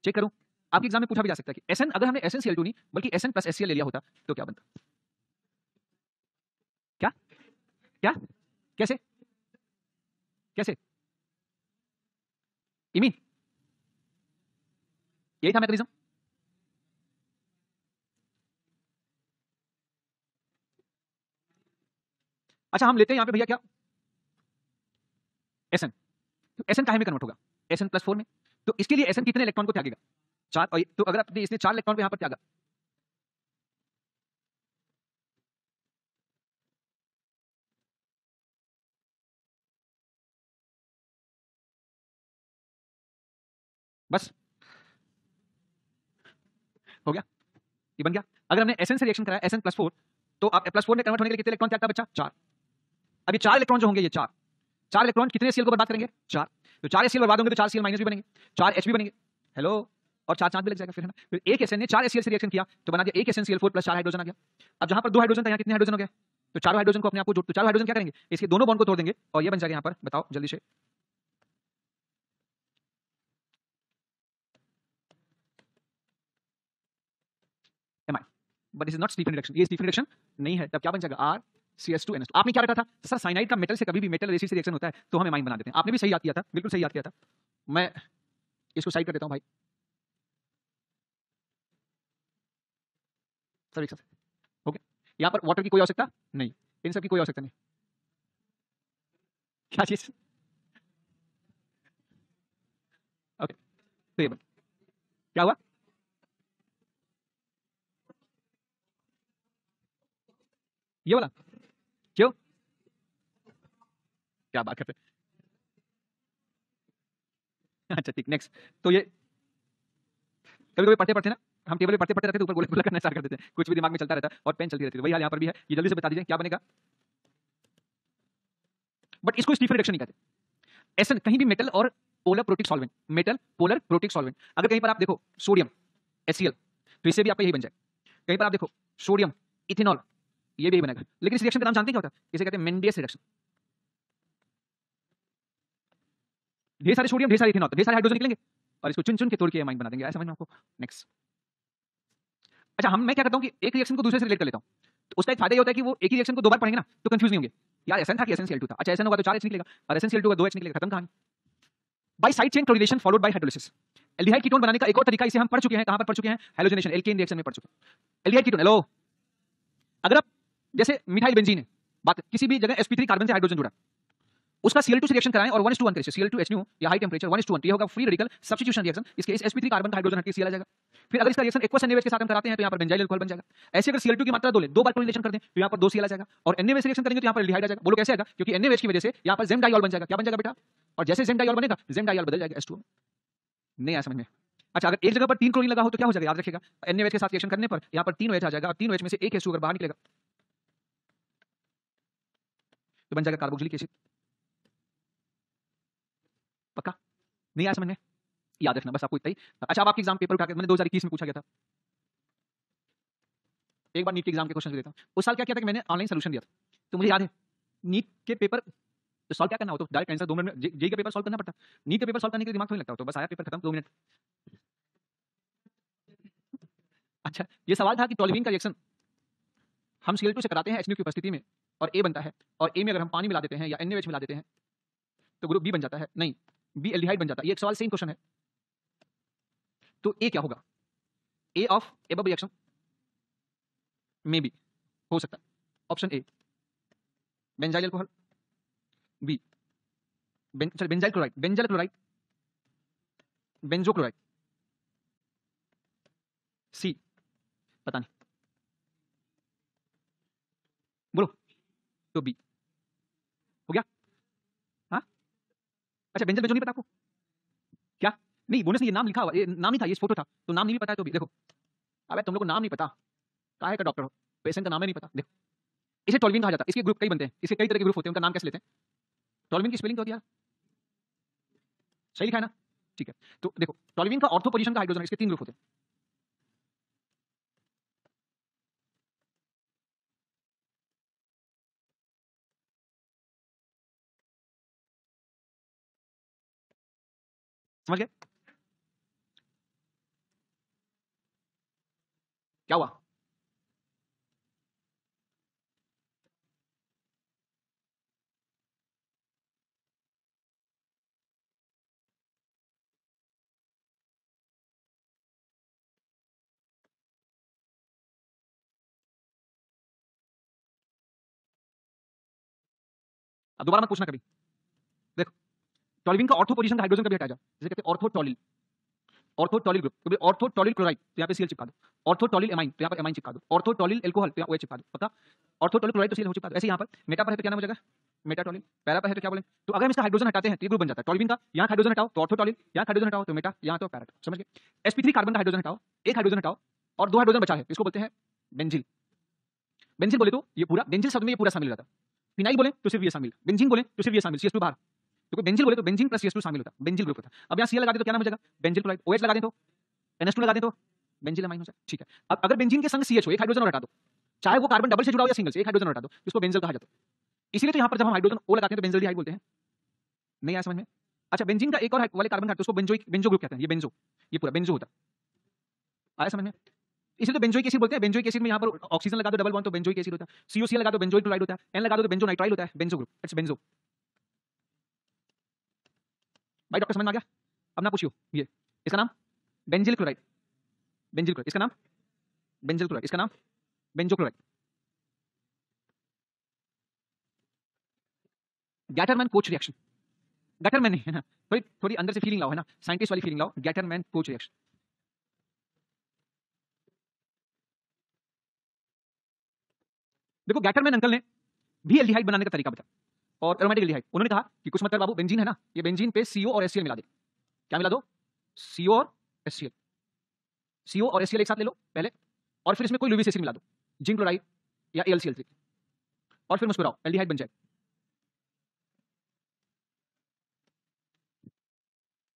चेक करूँ। आपके एग्ज़ाम में पूछा भी जा सकता है कि एसएन अगर हमने एसएन सीएल टू नहीं, बल्कि एसएन प्लस एससीएल ले लिया होता तो क्या बनता? क्या? क्या? कैसे? कैसे? इमीन यही था मैकेनिज्म अच्छा हम लेते हैं यहाँ पे भैया क्या? एसएन तो एसएन काहे में कन्वर्ट होगा? एसएन प्लस फोर में। तो इसके लिए एसएन कितने इलेक्ट्रॉन को त्यागेगा? चार, और तो अगर आपने इसने चार इलेक्ट्रॉन को यहाँ पर त्यागा बस। हो गया? ये बन गया। अगर हमने एसएन से रिएक्शन कराया एसएन प्लस फोर तो आप प्लस फोर में कन्वर्ट होने के लिए कितने इलेक्ट्रॉन त्यागता बच्चा? चार। अभी चार इलेक्ट्रॉन जो होंगे, ये चार। चार इलेक्ट्रॉन कितने सीएल को बर्बाद करेंगे? चार। तो चार एसीएल बर्बाद होंगे तो चार सीएल माइनस भी बनेंगे। चार एच भी बनेंगे। हेलो और चार चाँद भी लग जाएगा फिर, है ना? फिर एक एसएन ने चार एसीएल से रिएक्शन किया तो बना दिया एक एसएन सीएल फोर प्लस चार हाइड्रोजन आ गया। अब जहाँ पर दो हाइड्रोजन था, यहाँ कितने हाइड्रोजन हो गए? तो चार हाइड्रोजन को अपने आप को जोड़ तो चार हाइड्रोजन क्या करेंगे? इसके दोनों बॉन्ड को तोड़ देंगे, और ये बन जाएगा यहाँ पर, बताओ, जल्दी से। But is not Stephen reduction ये स्टीफन रिडक्शन नहीं है। तब क्या बन जाएगा? R C S two N S आपने क्या रखा था? सर साइनाइड का मेटल से कभी भी मेटल रेसी से रिएक्शन होता है तो हम एमाइन बना देते हैं। आपने भी सही याद किया था? बिल्कुल सही याद किया था। मैं इसको साइड कर देता हूँ, भाई। सर एक ओके यहाँ पर वाटर की कोई आवश्यकता? नहीं। इन सब की कोई आवश्यकता नहीं। क्या चीज़? ओके तो ये क्या हुआ? ये वाला। क्यों? क्या बात करते अच्छा ठीक नेक्स्ट तो ये कभी कभी पढ़ते पढ़ते ना? हम टेबल पे पढ़ते पढ़ते रहते ऊपर गोले गोला करना स्टार्ट कर देते हैं कुछ भी दिमाग में चलता रहता और पेन चलती रहती है वही यहाँ पर भी है। ये जल्दी से बता दीजिए, क्या बनेगा? बट इसको स्टीफन रिएक्शन नहीं कहते। ऐसा कहीं भी मेटल और polar protic solvent metal polar protic solvent अगर कहीं पर आप देखो सोडियम एससीएल तो इससे भी आपका यही बन जाए कहीं पर आप देखो सोडियम इथेनॉल ये भी बनेगा। लेकिन इस रिएक्शन का नाम जानते हैं क्या होता है? इसे कहते हैं मेंडियस रिएक्शन ढेर सारे सोडियम ढेर सारे इथेनॉल ढेर सारे हाइड्रोजन निकलेंगे। और इसको चुन चुन के तोड़ के अमाइन बना देंगे। ऐसा समझ में आपको? नेक्स्ट अच्छा हम, मैं क्या करता हूँ कि एक रिएक्शन को दूसरे से रिलेट कर लेता हूँ। तो उसका एक फ़ायदा ये होता है कि वो एक ही रिएक्शन को दो बार पढ़ेंगे ना तो कंफ्यूज नहीं होंगे। यार एसएन था कि एसएन था? अच्छा एसएन होगा तो चार एच निकलेगा, और एसएन का दो एच निकलेगा, खत्म कहानी। By side chain chlorination followed by hydrolysis aldehyde ketone बनाने का एक और तरीका इसे हम पढ़ चुके हैं, कहाँ पर पढ़ चुके हैं? हेलोजनेशन एल्केन रिएक्शन में पढ़ चुके हैं। एल्डिहाइड कीटोन हेलो अगर आप, जैसे मिथाइल बेंजीन है, बात, किसी भी जगह sp3 कार्बन से हाइड्रोजन जुड़ा। उसका Cl2 से रिएक्शन कराएँ और 1 1 करें। Cl2HNO या हाई टेंपरेचर 1 1 तो ये होगा फ्री रेडिकल सब्स्टिट्यूशन रिएक्शन इसके इस sp3 कार्बन का हाइड्रोजन हट के Cl आ जाएगा। फिर अगर इसका रिएक्शन एक्वस एनएच के साथ हम कराते हैं तो यहाँ पर बेंजाइल अल्कोहल बन जाएगा। ऐसे अगर Cl2 की मात्रा दो ले, दो बार क्लोरीनेशन कर दें तो यहाँ पर दो Cl आ जाएगा। और से रिएक्शन करेंगे तो यहाँ पर एल्डिहाइड आ जाएगा। बोलो कैसे आएगा? क्योंकि NaOH की वजह से यहाँ पर जेम डाइऑल बन जाएगा। क्या बन जाएगा बेटा? और जैसे जेम डाइऑल बनेगा जेम डाइऑल बदल जाएगा H2O नहीं आया समझ में। अच्छा अगर एक जगह पर तीन क्लोरीन लगा हो तो क्या हो जाएगा? याद रखिएगा। NaOH के साथ रिएक्शन करने पर यहाँ पर तीन OH आ जाएगा। और तीन OH में से एक H2 अगर बाहर निकलेगा तो बन जाएगा कार्बोक्सिलिक एसिड पक्का? नहीं आया समझ में? याद रखना, बस आपको इतना ही। अच्छा अब आपके एग्ज़ाम पेपर उठा के, मैंने दो हज़ार इक्कीस में पूछा गया था। एक बार नीट के एग्ज़ाम के क्वेश्चन देता हूँ। उस साल क्या किया था कि मैंने ऑनलाइन सोल्यूशन दिया था? तो मुझे याद है, नीट के पेपर तो सॉल्व क्या करना हो तो डायरेक्ट आंसर दो मिनट में जे का पेपर सॉल्व करना पड़ता। नीट के पेपर सॉल्व करने के दिमाग थोड़ी लगता हो तो बस आया पेपर खत्म, दो मिनट। अच्छा ये सवाल था कि टोलिविन का रिएक्शन हम सी से कराते हैं एच की उपस्थिति में, और ए बनता है, और ए में अगर हम पानी मिला देते हैं या एन मिला देते हैं तो ग्रुप बी बन जाता है। नहीं बी एल्डिहाइड बन जाता है। ये सवाल सेम क्वेश्चन है। तो ए क्या होगा? ए ऑफ़ एबब रिएक्शन मे बी हो सकता है। Option A benzyl alcohol B Ben, benzyl chloride benzyl chloride benzo chloride C पता नहीं। बोलो। तो बी हो गया? अच्छा बेंजल बेंजो नहीं पता आपको? क्या? नहीं बोनस ने ये नाम लिखा हुआ, ये नाम नहीं था, ये फ़ोटो था तो नाम नहीं पता है तो भी, देखो। अब, तुम लोग को नाम नहीं पता। काहे का डॉक्टर हो पेशेंट का नाम ही नहीं पता, देखो। इसे टॉलविन कहा जाता है, इसके ग्रुप कई बनते हैं, इसके कई तरह के ग्रुप होते हैं, उनका नाम कैसे लेते हैं? टॉलविन की स्पेलिंग तो दिया सही लिखा है ना? ठीक है। तो देखो टॉलविन का ऑर्थो पोजिशन का हाइड्रोजन इसके तीन ग्रुप होते हैं। समझ गए? क्या हुआ? दोबारा मत पूछना कभी। टॉलिविन का ऑर्थो पोजीशन का हाइड्रोजन कभी हटा जाओ जैसे कहते हैं ऑर्थोटॉलिल। Orthotolyl group. तो ऑर्थोटॉलिल क्लोराइड तो यहाँ पे सीएल चिपका दो। ऑर्थोटॉलिल एमाइन तो यहाँ पर एमाइन चिपका दो। ऑर्थोटॉलिल एल्कोहल तो यहाँ ओ चिपका दो। पता? ऑर्थोटॉलिल क्लोराइड तो सीएल हो चिपका दो। ऐसे यहाँ पर मेटा पर है तो क्या नाम हो जाएगा? मेटाटॉलिल पैरा पर है तो क्या बोले तो अगर हम इसका हाइड्रोजन हटाते हैं तो ग्रुप बन जाता है। टॉलिविन का, यहाँ हाइड्रोजन हटाओ तो ऑर्थोटॉलिल यहाँ हाइड्रोजन हटाओ तो मेटा यहाँ तो पैरा समझ गए? एसपी कार्बन का हाइड्रोजन हटाओ, एक हाइड्रोजन हटाओ, और दो हाइड्रोजन बचा है। इसको बोलते हैं बेंजिल बेंजिल बोले तो ये पूरा बेंजिल शब्द में ये पूरा शामिल रहता है। फिनाइल बोले तो सिर्फ़ ये शामिल। बेंजिन बोले तो सिर्फ़ ये शामिल। सीएस2 बाहर तो बेंजिल बोले तो बेंजिन प्लस सीएस2 शामिल होता बेंजिल ग्रुप होता अब यहाँ सीएल लगा दे तो क्या नाम हो जाएगा? बेंजिल क्लोराइड ओएच लगा दें तो? एनएस2 लगा दें तो? बेंजिल अमाइन हो जाए ठीक है। अब अगर बेंजिन के संग सीएच हो, एक हाइड्रोजन हटा दो, चाहे वो कार्बन डबल से जुड़ा हो या सिंगल से, एक हाइड्रोजन हटा दो, इसको बेंजल कहा जाता है। इसीलिए तो यहाँ पर जब हम हाइड्रोजन ओ लगाते हैं तो बेंजल डिहाइड बोलते हैं। नहीं आया समझ में? अच्छा बेंजिन का एक और वाले कार्बन हटाते उसको बेंजो बेंजो ग्रुप कहते हैं, ये बेंजो ये पूरा बेंजो होता आया समझ में? इसलिए तो बेंजोइक एसिड बोलते हैं बेंजोइक एसिड में यहाँ पर ऑक्सीजन लगा दो डबल बॉन्ड तो बेंजोइक एसिड होता है। सीओसी लगा दो बेंजोइक क्लोराइड होता है। एन लगा दो तो बेंजो नाइट्राइल होता है बेंजो ग्रुप इट्स बेंजो भाई डॉक्टर समझ में आ गया? अब ना पूछियो ये, इसका नाम? बेंजिल क्लोराइड बेंजिल क्लोराइड इसका नाम? बेंजिल क्लोराइड इसका नाम? Benzo chloride Gattermann Koch reaction Gattermann नहीं, है ना? थोड़ी थोड़ी अंदर से फीलिंग लाओ, है ना? साइंटिस्ट वाली फीलिंग लाओ गैटरमैन कोच रिएक्शन देखो गैटरमैन अंकल ने भी एल्डिहाइड बनाने का तरीका बताया। और एरोमेटिक एल्डिहाइड उन्होंने कहा कि कुछ मतलब बाबू बेंजीन है ना, ये बेंजीन पे सीओ और एससीएल मिला दे। क्या मिला दो? सीओ और एससीएल सीओ और एससीएल एक साथ ले लो, पहले, और फिर इसमें कोई लुविस एसिड मिला दो जिंक क्लोराइड या एलसीएल और फिर मुस्कुराओ एल्डिहाइड बन जाए।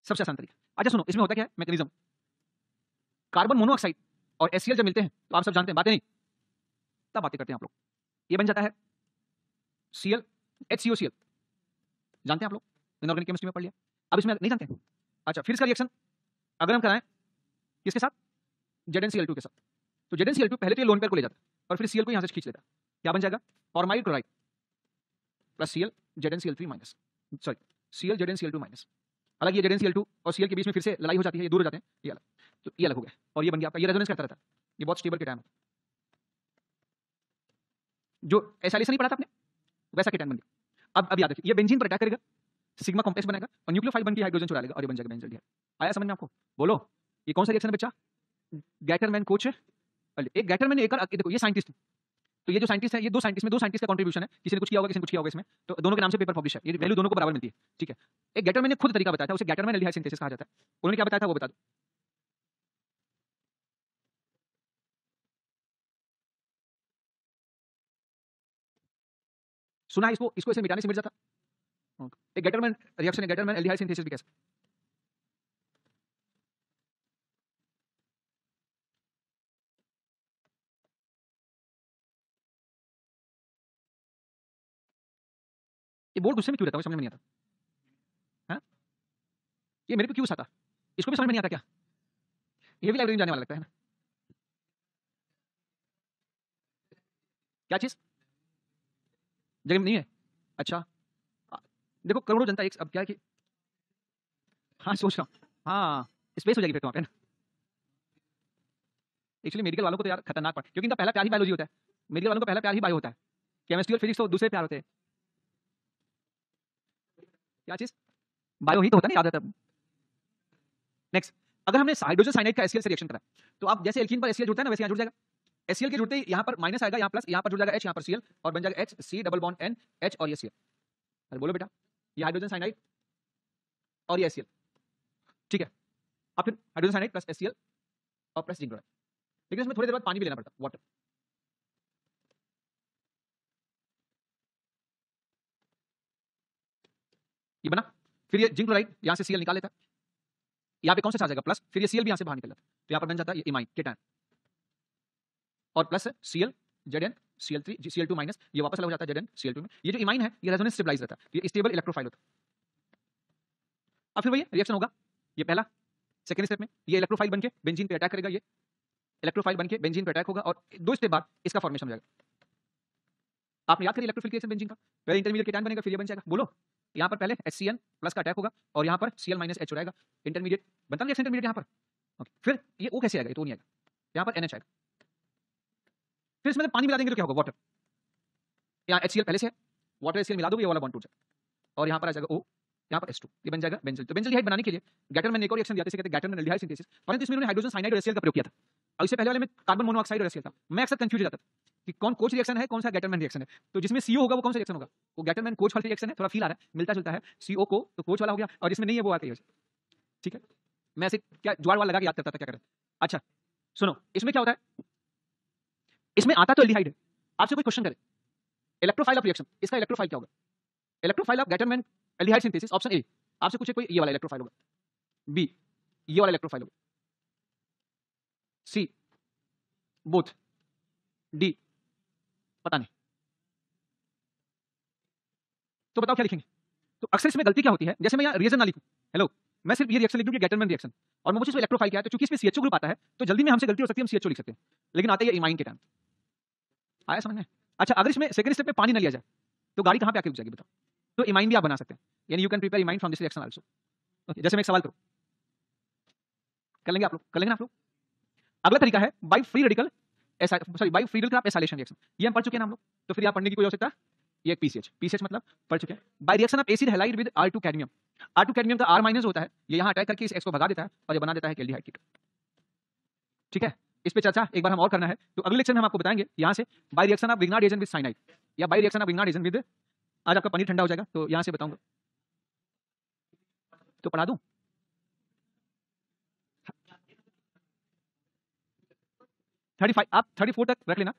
सबसे आसान तरीका। अच्छा सुनो, इसमें होता क्या है? मैकेनिज्म कार्बन मोनोऑक्साइड और एससीएल जब मिलते हैं तो आप सब जानते हैं, बातें नहीं। तब बातें करते हैं आप लोग। ये बन जाता है CL H C C L जानते हैं आप लोग? इनऑर्गेनिक केमिस्ट्री में पढ़ लिया। अब इसमें नहीं जानते? अच्छा फिर इसका रिएक्शन अगर हम कराएँ, किसके साथ? Z N C L two के साथ। तो Z N C L two पहले तो ये लोन पेयर को ले जाता है और फिर सीएल को यहाँ से खींच लेता है। क्या बन जाएगा? Formyl chloride plus CL Z N C L three minus sorry CL Z N C L two minus हालाँकि ये Z N C L two और सीएल के बीच में फिर से लड़ाई हो जाती है, ये दूर हो जाते हैं। ये अलग। तो ये अलग हो गया और ये बन गया आपका। ये रेजोनेंस करता रहता है। ये बहुत स्टेबल के टाइम जो ऐसा नहीं पढ़ा था आपने? वैसा केटाइन बन गया। अब अब याद रखिए, ये बेंजीन पर अटैक करेगा सिग्मा कॉम्प्लेक्स बनाएगा और न्यूक्लियोफाइल बन के हाइड्रोजन चुरा लेगा और ये बन जाएगा बेंजल आया समझ में आपको? बोलो, ये कौन सा रिएक्शन है बच्चा? गैटरमैन कोच है। एक गैटरमैन एक देखो, ये साइंटिस्ट तो ये जो साइंटिस्ट है, ये दो साइंटिस्ट में, दो साइंटिस्ट का कंट्रीब्यूशन है। किसी ने कुछ किया होगा, किसी ने कुछ किया होगा इसमें। तो दोनों के नाम से पेपर पब्लिश है। ये वैल्यू दोनों को बराबर मिलती है। ठीक है। एक गैटरमैन ने खुद तरीका बताया था, उसे गैटरमैन एल्डिहाइड सिंथेसिस कहा जाता है। उन्होंने क्या बताया था, वो बता दो। सुना है इसको इसको इसे मिटाने से मिट जाता। एक गेटरमैन रिएक्शन है गेटरमैन एल्डिहाइड सिंथेसिस भी कैसे ये बोर्ड गुस्से में क्यों रहता है? समझ में नहीं आता। हाँ? ये मेरे को क्यों आता इसको भी समझ में नहीं आता क्या? ये भी लाइब्रेरी में जाने वाला लगता है ना। क्या चीज़? जगह नहीं है? अच्छा। देखो, करोड़ों जनता एक, अब क्या है कि हाँ सोच रहा हूँ। हाँ स्पेस हो जाएगी फिर तो वहाँ पे ना? एक्चुअली मेडिकल वालों को तो यार खतरनाक पड़ क्योंकि इनका पहला प्यार ही बायोलॉजी होता है। मेडिकल वालों का पहला प्यार ही बायो होता है। केमिस्ट्री और फिजिक्स तो दूसरे प्यार होते हैं। क्या चीज़? बायो ही तो होता है ना याद नेक्स्ट अगर हमने हाइड्रोजन साइनाइड का एससीएल से रिएक्शन करा तो आप जैसे एल्कीन पर एससीएल जुड़ता है ना, वैसे यहाँ जुड़ जाएगा। एससीएल के जुड़ते ही यहाँ पर माइनस आएगा, यहाँ प्लस यहाँ पर जुड़ जाएगा एच यहाँ पर सीएल और बन जाएगा H C double bond N H और ये अरे बोलो बेटा, ये हाइड्रोजन साइनाइड और ये एससीएल ठीक है, अब फिर हाइड्रोजन साइनाइड प्लस एससीएल और प्लस जिंक लेकिन इसमें थोड़ी देर बाद पानी भी लेना पड़ता वाटर ये बना, फिर ये जिंक क्लोराइड यहाँ से सीएल निकाल लेता। है यहाँ पे कौन सा चार्ज आएगा? प्लस फिर ये सीएल भी यहाँ से बाहर निकल जाता। है तो यहाँ पर बन जाता है ये इमाइन केटायन और प्लस है CL Z N CL three CL two minus ये वापस अलग हो जाता है जेड एन सीएल टू में। ये जो इमाइन है, ये रेजोनेंस स्टेबलाइज रहता है। ये स्टेबल इलेक्ट्रोफाइल होता है। अब फिर वही रिएक्शन होगा। ये पहला सेकंड स्टेप में, ये इलेक्ट्रोफाइल बनके बेंजीन पे अटैक करेगा ये। इलेक्ट्रोफाइल बनके बेंजीन पे अटैक होगा और दो स्टेप बाद इसका फॉर्मेशन हो जाएगा। आपने याद करिए इलेक्ट्रोफिलिकेशन बेंजीन का? पहले इंटरमीडिएट केटायन बनेगा, फिर ये बन जाएगा। बोलो, यहाँ पर पहले एच प्लस का अटैक होगा और यहाँ पर सी एल माइनस एच हो जाएगा। इंटरमीडिएट बनता नहीं इंटरमीडिएट यहाँ पर? ओके फिर ये ओ कैसे आएगा? ये तो नहीं आएगा। यहाँ पर एन एच आएगा। फिर इसमें पानी मिला देंगे तो क्या होगा? वाटर यहाँ एच पहले से है। वाटर एच मिला दोगे, ये वाला बॉन्ड टूट जाएगा और यहाँ पर आ जाएगा ओ यहाँ पर S2 ये बन जाएगा बेंजल तो बेंजल बनाने के लिए गैटर में एक और रिएक्शन दिया कहते गैटर में सिंथेसिस परंतु इसमें हाइड्रोजन साइनाइड और का प्रयोग किया था। और इससे पहले वाले में कार्बन मोनोऑक्साइड और था। मैं अक्सर कंफ्यूज जाता था कि कौन कोच रिएक्शन है, कौन सा गैटरमैन रिएक्शन है। तो जिसमें सीओ होगा, वो कौन सा रिएक्शन होगा? वो गैटरमैन कोच वाला रिएक्शन है, थोड़ा फील आ रहा है, मिलता जुलता है। सीओ को तो कोच वाला हो गया, और जिसमें नहीं है, वो आती है ठीक है? मैं ऐसे क्या जुआड़ वाला लगा के याद करता था, क्या करें अच्छा सुनो, इसमें क्या होता है? इसमें आता तो एल्डिहाइड है। आपसे कोई क्वेश्चन करे। इलेक्ट्रोफाइल ऑफ़ रिएक्शन इसका इलेक्ट्रोफाइल क्या होगा? Electrophile of Gattermann aldehyde synthesis option A आपसे पूछे कोई, ये वाला इलेक्ट्रोफाइल होगा। बी ये वाला इलेक्ट्रोफाइल होगा। सी बोथ डी पता नहीं। तो बताओ क्या लिखेंगे? तो अक्सर इसमें गलती क्या होती है? जैसे मैं यहाँ रिएजन ना लिखूं। हेलो मैं सिर्फ़ ये रिएक्शन लिख दूँ गैटरमैन रिएक्शन और मुझे इसमें इलेक्ट्रोफाइल क्या है तो चूँकि इसमें सीएचओ ग्रुप आता है तो जल्दी में हमसे गलती हो सकती है, हम सीएचओ लिख सकते हैं। लेकिन आते हैं इमाइन के टाइम आया समझ में? अच्छा अगर इसमें सेकंड स्टेप में पानी ना लिया जाए तो गाड़ी कहाँ पे आके रुक जाएगी बताओ? तो इमाइन भी आप बना सकते हैं। यानी you can prepare imine from this reaction also okay जैसे मैं एक सवाल करूँ। कर लेंगे आप लोग? कर लेंगे आप लोग? अगला तरीका है by free radical sorry by free radical acylation reaction ये हम पढ़ चुके हैं हम लोग? तो फिर आप पढ़ने की कोई आवश्यकता? ये एक पीसीएच पीसीएच मतलब पढ़ चुके हैं। By reaction of acid halide with R two cadmium R two cadmium का आर माइनस होता है, ये यहाँ अटैक करके इस एक्स को भगा देता है और ये बना देता है एल्डिहाइड कीटोन ठीक है? इस पे चर्चा एक बार हम और करना है। तो अगले लेक्चर में हम आपको बताएँगे, यहाँ से by reaction of Grignard agent with cyanide या by reaction of Grignard agent with आज आपका पनीर ठंडा हो जाएगा तो यहाँ से बताऊँगा। तो पढ़ा दूँ? थर्टी फाइव, आप थर्टी फोर तक रख लेना।